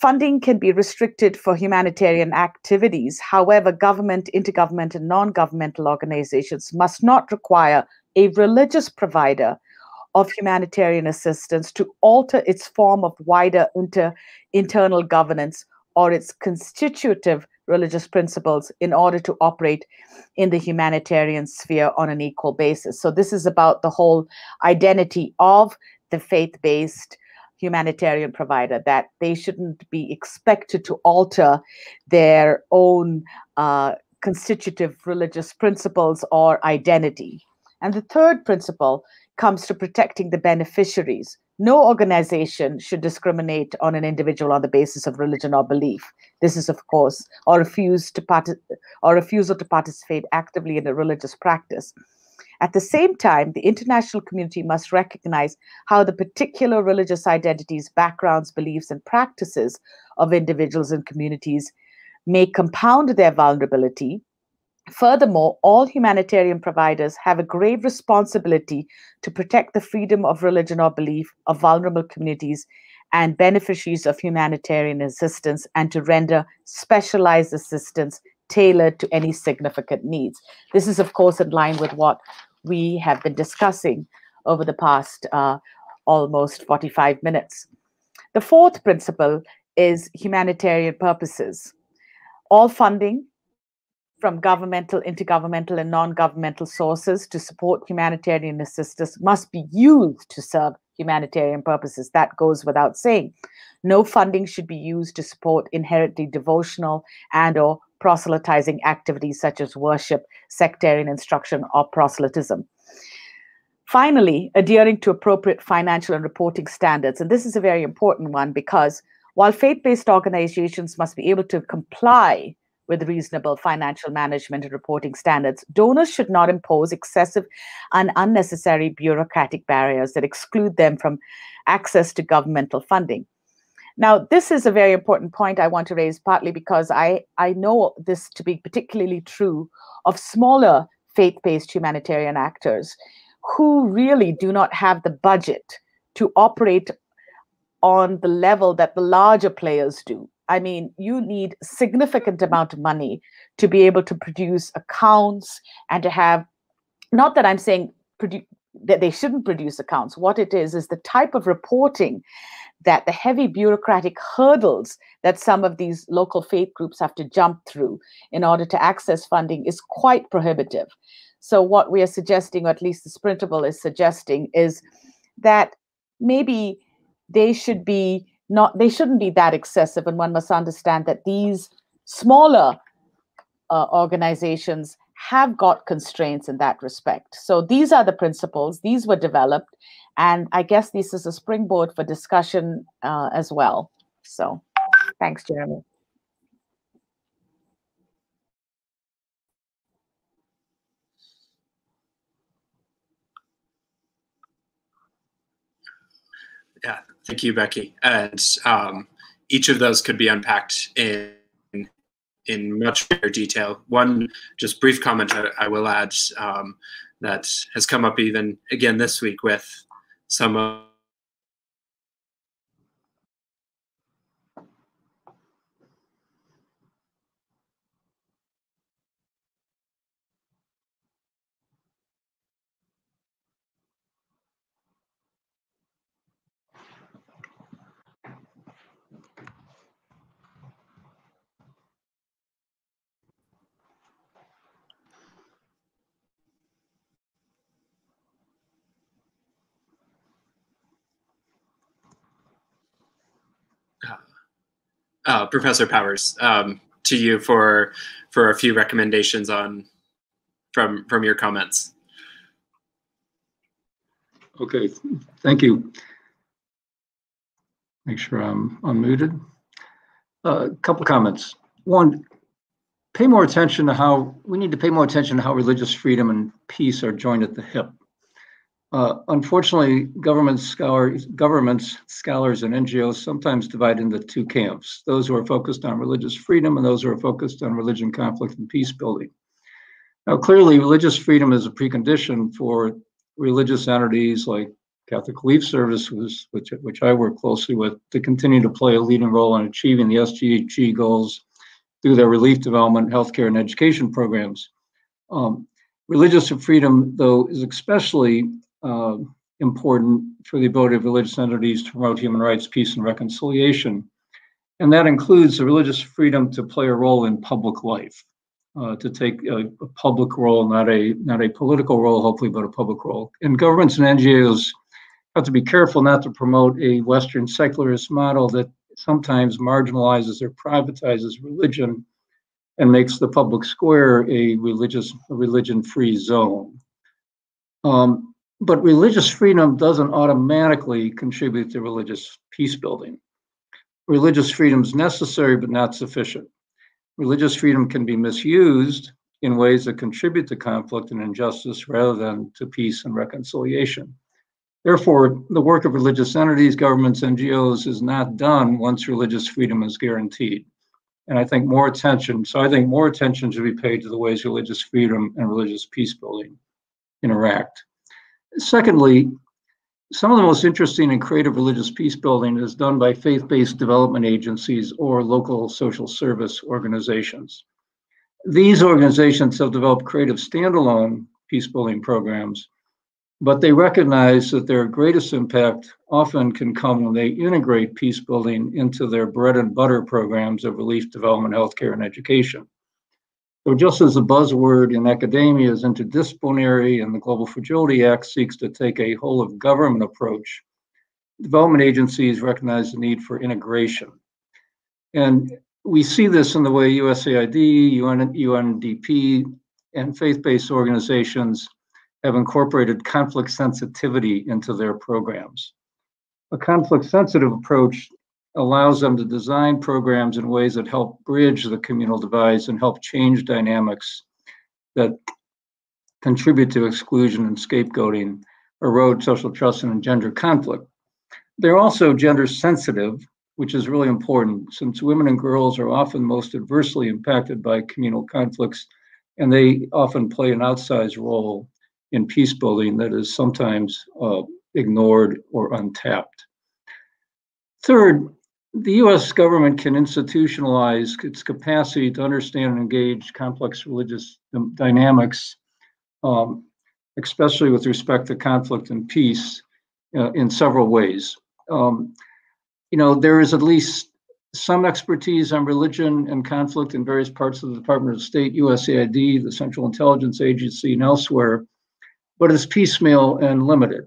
funding can be restricted for humanitarian activities. However, government, intergovernmental, and non governmental organizations must not require a religious provider of humanitarian assistance to alter its form of wider inter, internal governance or its constitutive religious principles in order to operate in the humanitarian sphere on an equal basis. So, this is about the whole identity of the faith based humanitarian provider, that they shouldn't be expected to alter their own uh, constitutive religious principles or identity. And the third principle comes to protecting the beneficiaries. No organization should discriminate on an individual on the basis of religion or belief. This is, of course, or refuse to part- or refusal to participate actively in a religious practice. At the same time, the international community must recognize how the particular religious identities, backgrounds, beliefs, and practices of individuals and communities may compound their vulnerability Furthermore, all humanitarian providers have a grave responsibility to protect the freedom of religion or belief of vulnerable communities and beneficiaries of humanitarian assistance and to render specialized assistance tailored to any significant needs. This is, of course, in line with what we have been discussing over the past uh, almost 45 minutes. The fourth principle is humanitarian purposes. All funding from governmental, intergovernmental, and non governmental sources to support humanitarian assistance must be used to serve humanitarian purposes. That goes without saying. No funding should be used to support inherently devotional and or proselytizing activities such as worship, sectarian instruction, or proselytism. Finally, adhering to appropriate financial and reporting standards. And this is a very important one because while faith based organizations must be able to comply with reasonable financial management and reporting standards. Donors should not impose excessive and unnecessary bureaucratic barriers that exclude them from access to governmental funding. Now, this is a very important point I want to raise, partly because I, I know this to be particularly true of smaller faith based humanitarian actors who really do not have the budget to operate on the level that the larger players do. I mean, you need significant amount of money to be able to produce accounts and to have. Not that I'm saying produ- that they shouldn't produce accounts. What it is is the type of reporting that the heavy bureaucratic hurdles that some of these local faith groups have to jump through in order to access funding is quite prohibitive. So, what we are suggesting, or at least the Sprintable is suggesting, is that maybe they should be not they shouldn't be that excessive and one must understand that these smaller uh, organizations have got constraints in that respect. So these are the principles. These were developed and i guess this is a springboard for discussion uh, as well. So thanks jeremy. Yeah, thank you, Becky. And um, each of those could be unpacked in in much greater detail. One just brief comment I, I will add um, that has come up even again this week with some of uh, Professor Powers, um, to you for for a few recommendations on from from your comments. Okay, thank you. Make sure I'm unmuted. A uh, couple comments. One, pay more attention to how we need to pay more attention to how religious freedom and peace are joined at the hip. Uh, unfortunately, government scholars, governments, scholars, and NGOs sometimes divide into two camps: those who are focused on religious freedom and those who are focused on religion, conflict, and peace building. Now, clearly, religious freedom is a precondition for religious entities like Catholic Relief Services, which, which I work closely with, to continue to play a leading role in achieving the SDG goals through their relief development, healthcare, and education programs. Um, religious freedom, though, is especially uh, important for the ability of religious entities to promote human rights, peace, and reconciliation. And that includes the religious freedom to play a role in public life, uh, to take a, a, public role, not a not a political role, hopefully, but a public role. And governments and NGOs have to be careful not to promote a Western secularist model that sometimes marginalizes or privatizes religion and makes the public square a religious religion-free zone. Um, but religious freedom doesn't automatically contribute to religious peace building. Religious freedom is necessary but not sufficient. Religious freedom can be misused in ways that contribute to conflict and injustice rather than to peace and reconciliation. Therefore, the work of religious entities, governments, NGOs is not done once religious freedom is guaranteed. And I think more attention, so I think more attention should be paid to the ways religious freedom and religious peace building interact. Secondly, some of the most interesting and creative religious peace building is done by faith based development agencies or local social service organizations. These organizations have developed creative standalone peace building programs, but they recognize that their greatest impact often can come when they integrate peace building into their bread and butter programs of relief, development, healthcare, and education. So just as the buzzword in academia is interdisciplinary and the Global Fragility Act seeks to take a whole of government approach, development agencies recognize the need for integration. And we see this in the way USAID, UN, UNDP, and faith-based organizations have incorporated conflict sensitivity into their programs. A conflict sensitive approach allows them to design programs in ways that help bridge the communal divides and help change dynamics that contribute to exclusion and scapegoating, erode social trust, and engender conflict. They're also gender sensitive, which is really important since women and girls are often most adversely impacted by communal conflicts, and they often play an outsized role in peace building that is sometimes uh, ignored or untapped. Third, the US government can institutionalize its capacity to understand and engage complex religious dynamics, um, especially with respect to conflict and peace, uh, in several ways. Um, you know, there is at least some expertise on religion and conflict in various parts of the Department of State, USAID, the Central Intelligence Agency, and elsewhere, but it's piecemeal and limited.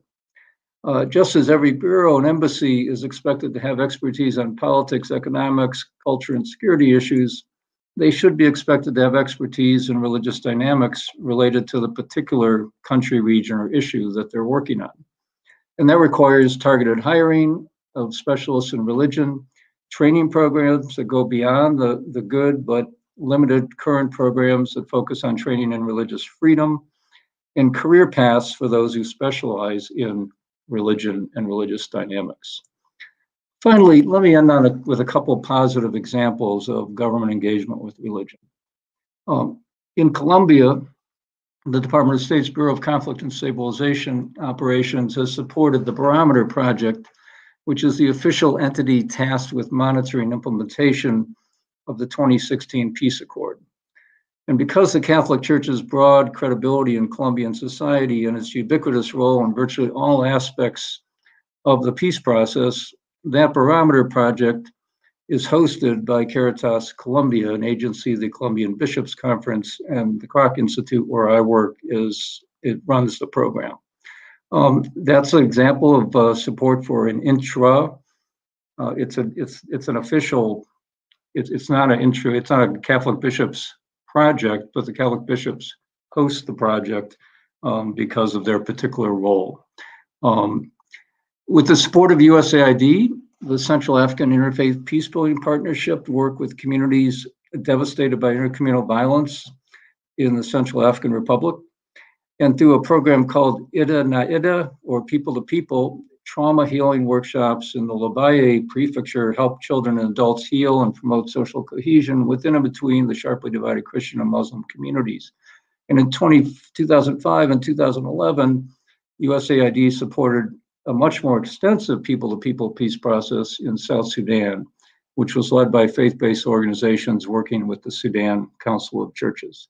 Uh, just as every bureau and embassy is expected to have expertise on politics, economics, culture, and security issues, they should be expected to have expertise in religious dynamics related to the particular country, region, or issue that they're working on. And that requires targeted hiring of specialists in religion, training programs that go beyond the, the good but limited current programs that focus on training in religious freedom, and career paths for those who specialize in religion and religious dynamics. Finally, let me end on a, with a couple positive examples of government engagement with religion. Um, in Colombia, the Department of State's Bureau of Conflict and Stabilization Operations has supported the Barometer Project, which is the official entity tasked with monitoring implementation of the 2016 Peace Accord. And because the Catholic Church's broad credibility in Colombian society and its ubiquitous role in virtually all aspects of the peace process, that barometer project is hosted by Caritas Colombia, an agency of the Colombian Bishops Conference, and the Kroc Institute, where I work, is it runs the program. Um, that's an example of uh, support for an intra. Uh, it's a it's it's an official it's, it's not an intro, it's not a Catholic bishops project, but the Catholic bishops host the project um, because of their particular role. Um, with the support of USAID, the Central African Interfaith Peacebuilding Partnership work with communities devastated by intercommunal violence in the Central African Republic. And through a program called Ida na Ida, or People to People, trauma healing workshops in the Lobaye prefecture help children and adults heal and promote social cohesion within and between the sharply divided Christian and Muslim communities. And in 20, 2005 and 2011, USAID supported a much more extensive people to people peace process in South Sudan, which was led by faith based organizations working with the Sudan Council of Churches.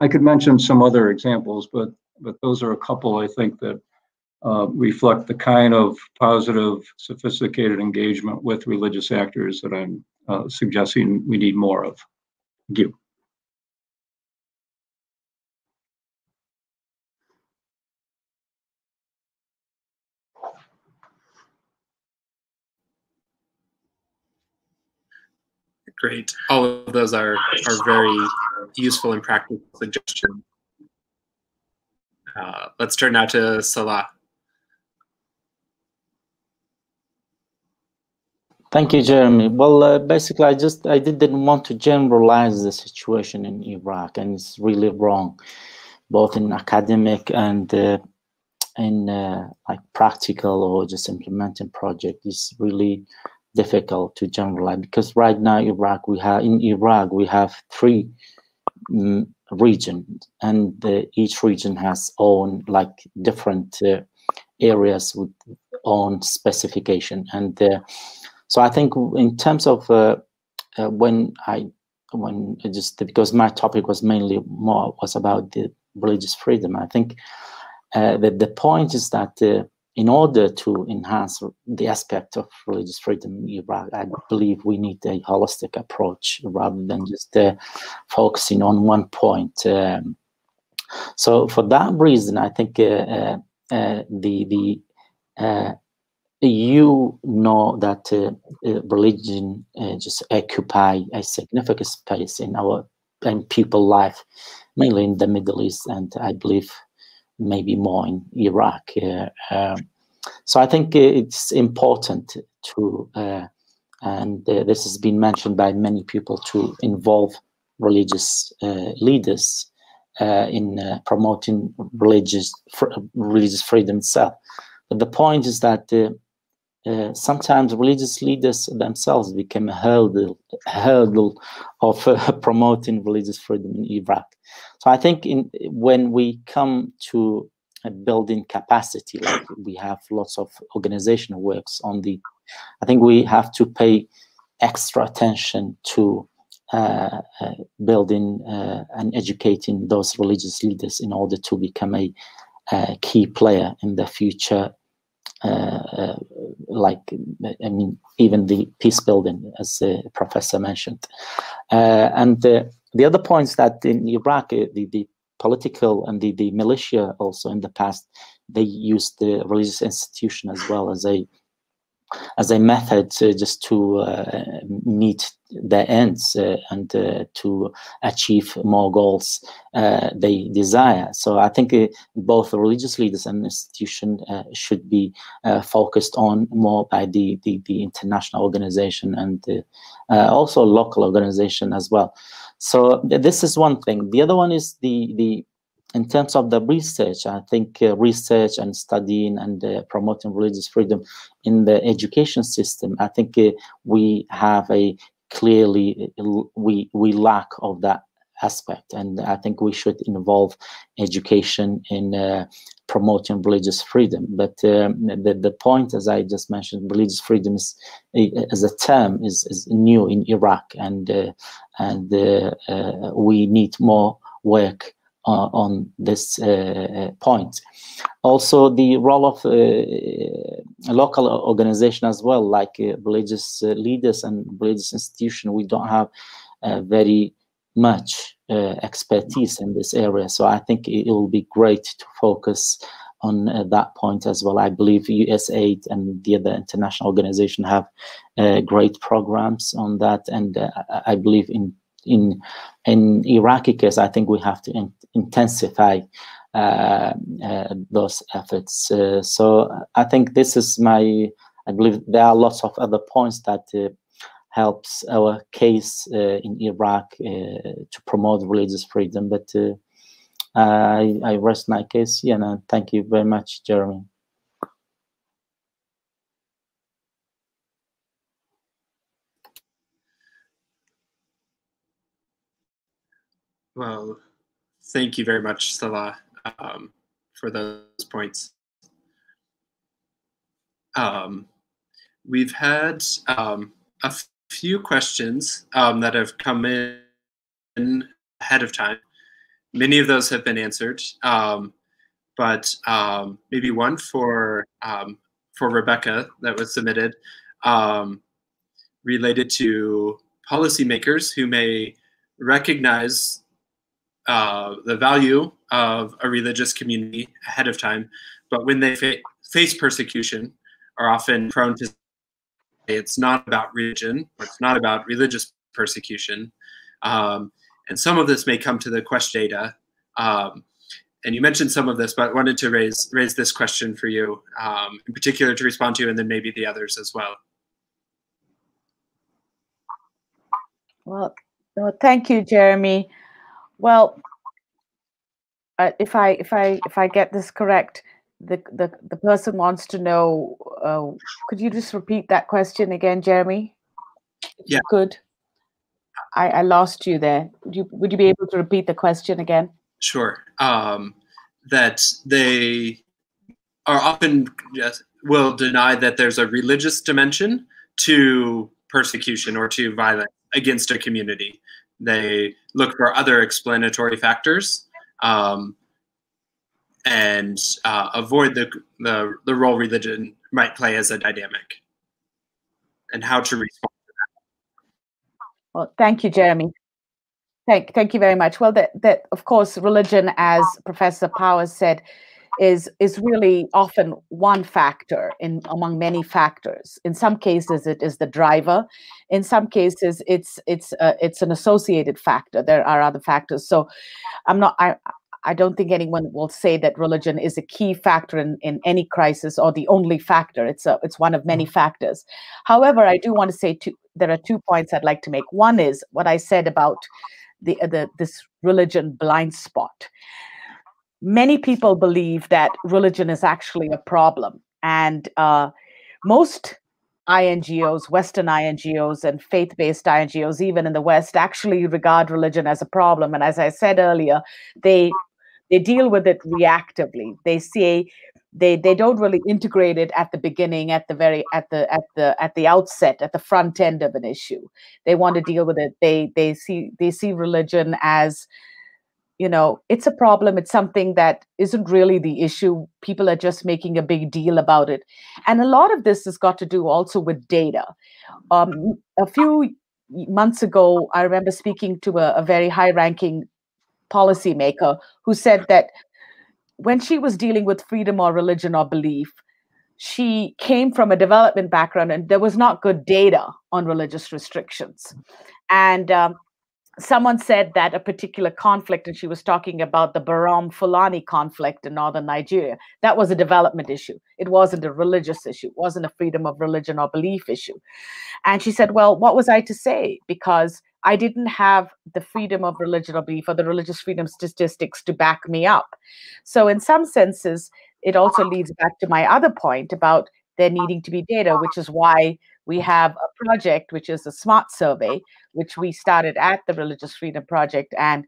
I could mention some other examples, but, but those are a couple I think that uh, reflect the kind of positive, sophisticated engagement with religious actors that I'm uh, suggesting we need more of. Thank you. Great. All of those are, are very useful and practical suggestions. Uh, let's turn now to Salah. Thank you, Jeremy. Well, uh, basically, I just I didn't want to generalize the situation in Iraq, and it's really wrong, both in academic and uh, in uh, like practical or just implementing project. It's really difficult to generalize because right now Iraq we have in Iraq we have three um, regions, and uh, each region has own like different uh, areas with own specification and uh, so I think in terms of uh, uh, when I when just because my topic was mainly more was about the religious freedom. I think uh, that the point is that uh, in order to enhance the aspect of religious freedom in Iraq, I believe we need a holistic approach rather than just uh, focusing on one point. Um, so for that reason, I think uh, the the you know that uh, uh, religion uh, just occupy a significant space in our in people life, mainly in the Middle East, and I believe maybe more in Iraq. Uh, um, so I think it's important to, uh, and uh, this has been mentioned by many people, to involve religious leaders in promoting religious fr religious freedom itself. But the point is that uh, sometimes religious leaders themselves became a hurdle, a hurdle of uh, <laughs> promoting religious freedom in Iraq. So I think in, when we come to building capacity, like we have lots of organizational works on the, I think we have to pay extra attention to uh, uh, building uh, and educating those religious leaders in order to become a, a key player in the future uh, uh, like I mean, even the peace building, as the professor mentioned. Uh, and the, the other points that in Iraq, the, the political and the, the militia also in the past, they used the religious institution as well as a as a method just to uh, meet their ends uh, and uh, to achieve more goals they desire. So I think both religious leaders and institution should be focused on more by the, the, the international organization and also local organization as well. So th this is one thing. The other one is the the in terms of the research, I think uh, research and studying and uh, promoting religious freedom in the education system, I think uh, we have a clearly we we lack of that aspect, and I think we should involve education in uh, promoting religious freedom. But um, the the point, as I just mentioned, religious freedom is as a term is, is new in Iraq, and uh, and uh, we need more work uh, on this uh, point. Also, the role of uh, local organization as well, like religious leaders and religious institution, we don't have very much expertise in this area. So I think it, will be great to focus on uh, that point as well. I believe USAID and the other international organization have uh, great programs on that, and uh, I believe in in in Iraqi case, I think we have to in intensify uh, uh, those efforts. Uh, so I think this is my. I believe there are lots of other points that helps our case in Iraq to promote religious freedom, but. I, I rest my case. Yeah, no, thank you very much, Jeremy. Well, thank you very much, Salah, um, for those points. Um, we've had um, a few questions um, that have come in ahead of time. Many of those have been answered, um, but um, maybe one for for Rebecca that was submitted related to policymakers who may recognize uh, the value of a religious community ahead of time, but when they fa face persecution, are often prone to say it's not about religion, it's not about religious persecution. Um, and some of this may come to the question data. Um, and you mentioned some of this, but wanted to raise raise this question for you um, in particular to respond to, and then maybe the others as well. Well, well thank you, Jeremy. Well, uh, if I if I if I get this correct, the the the person wants to know. Uh, could you just repeat that question again, Jeremy? Yeah. Good. I, I lost you there. Would you would you be able to repeat the question again? Sure. Um, that they are often yes, will deny that there's a religious dimension to persecution or to violence against a community. They look for other explanatory factors um, and uh, avoid the, the, the role religion might play as a dynamic and how to respond to that. Well, thank you, Jeremy. Thank, thank you very much. Well, that, that of course, religion, as Professor Powers said, is is really often one factor in among many factors. In some cases, it is the driver. In some cases, it's it's uh, it's an associated factor. There are other factors. So, I'm not. I I don't think anyone will say that religion is a key factor in, in any crisis or the only factor. It's a it's one of many factors. However, I do want to say two. There are two points I'd like to make. One is what I said about the the this religion blind spot many people believe that religion is actually a problem. And uh, most INGOs, Western INGOs, and faith based INGOs, even in the West, actually regard religion as a problem. And as I said earlier, they they deal with it reactively. They say they they don't really integrate it at the beginning, at the very at the at the at the outset, at the front end of an issue. They want to deal with it. They they see they see religion as you know it's a problem it's something that isn't really the issue people are just making a big deal about it. And a lot of this has got to do also with data. Um, a few months ago i remember speaking to a, a very high ranking policymaker who said that when she was dealing with freedom or religion or belief she came from a development background and there was not good data on religious restrictions. And um, someone said that a particular conflict, and she was talking about the Baram Fulani conflict in northern Nigeria, that was a development issue. It wasn't a religious issue, it wasn't a freedom of religion or belief issue. And she said, Well, what was I to say? Because I didn't have the freedom of religion or belief or the religious freedom statistics to back me up. So, in some senses, it also leads back to my other point about there needing to be data, which is why we have a project which is a smart survey, which we started at the Religious Freedom Project and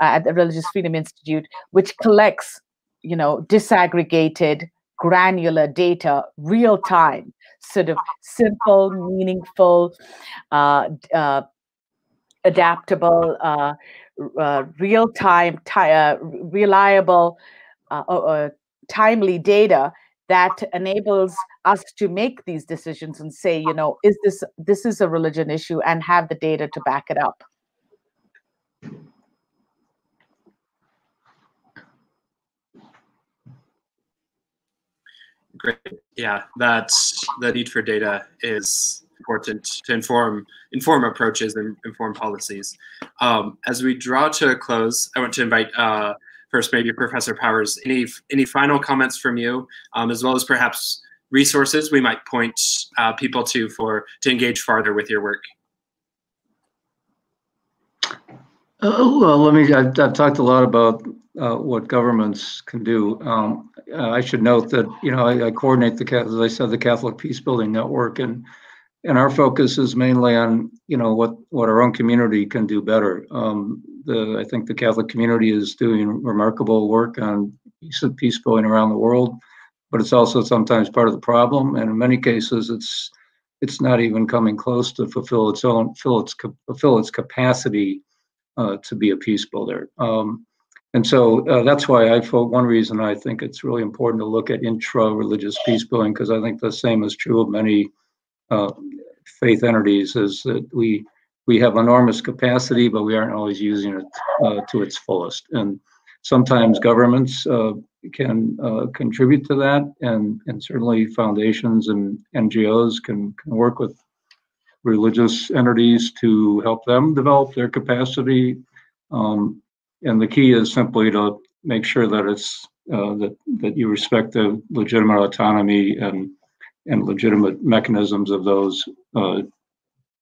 uh, at the Religious Freedom Institute, which collects, you know, disaggregated, granular data, real time, sort of simple, meaningful, uh, uh, adaptable, uh, uh, real time, uh, reliable, timely data that enables us to make these decisions and say you know is this this is a religion issue and have the data to back it up Great. Yeah, that's the need for data is important to inform inform approaches and inform policies. Um, as we draw to a close, I want to invite uh, first maybe Professor Powers. Any any final comments from you, um, as well as perhaps resources we might point uh, people to for to engage farther with your work. Uh, well, let me. I've, I've, talked a lot about uh, what governments can do. Um, uh, I should note that you know I, I, coordinate the as I said the Catholic Peace Building Network, and and our focus is mainly on you know what what our own community can do better. Um, the I think the Catholic community is doing remarkable work on peace, peace building around the world, but it's also sometimes part of the problem, and in many cases it's it's not even coming close to fulfill its own fulfill its fulfill its capacity uh, to be a peace builder. Um, and so uh, that's why I felt one reason I think it's really important to look at intra-religious peace building because I think the same is true of many faith entities is that we we have enormous capacity, but we aren't always using it uh, to its fullest. And sometimes governments uh, can uh, contribute to that, and and certainly foundations and NGOs can, can work with religious entities to help them develop their capacity. Um, and the key is simply to make sure that it's uh, that that you respect the legitimate autonomy and and legitimate mechanisms of those uh,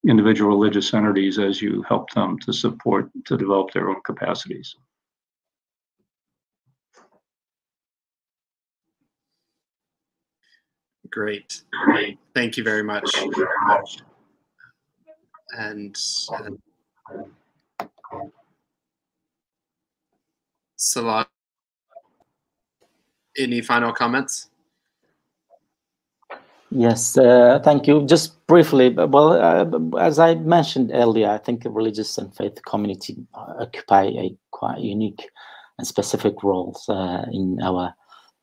individual religious entities as you help them to support to develop their own capacities. Great. Thank you very much and, and Salah, any final comments? Yes, uh, thank you. Just briefly, well, uh, as I mentioned earlier, I think the religious and faith community occupy a quite unique and specific roles uh, in our,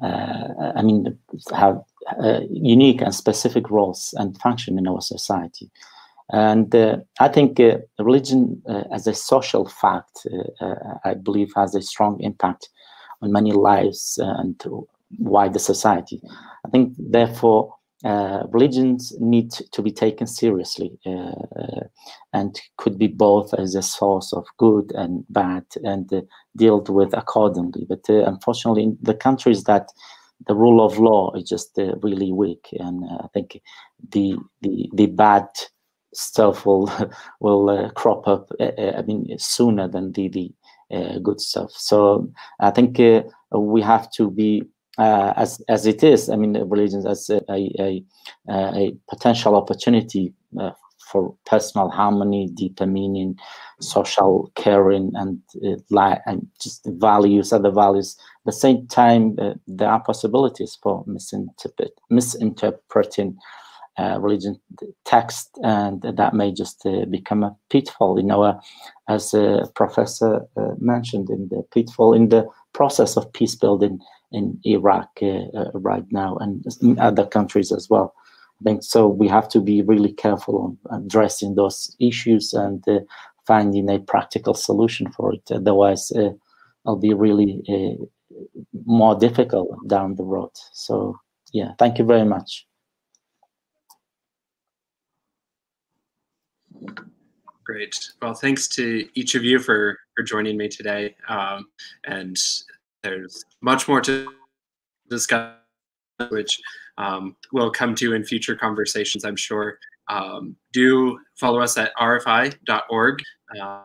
uh, I mean, have uh, unique and specific roles and function in our society. And uh, I think religion as a social fact, I believe, has a strong impact on many lives and wider society. I think, therefore, uh, religions need to be taken seriously and could be both as a source of good and bad and dealt with accordingly. But unfortunately, in the countries that the rule of law is just really weak, and I think the the the bad stuff will <laughs> will uh, crop up. Uh, uh, I mean, sooner than the the uh, good stuff. So I think uh, we have to be uh, as as it is. I mean, religions as a a, a potential opportunity for personal harmony, deeper meaning, social caring, and uh, and just values, other values. At the same time, uh, there are possibilities for misinterpret misinterpreting uh, religion text, and that may just uh, become a pitfall. You know, uh, as a professor uh, mentioned, in the pitfall in the process of peace building in Iraq uh, uh, right now, and in other countries as well. I think so. We have to be really careful on addressing those issues and finding a practical solution for it. Otherwise, it'll be really more difficult down the road. So, yeah, thank you very much. Great. Well, thanks to each of you for, for joining me today. Um, and there's much more to discuss, which um, we'll come to in future conversations, I'm sure. Um, do follow us at rfi.org. Uh,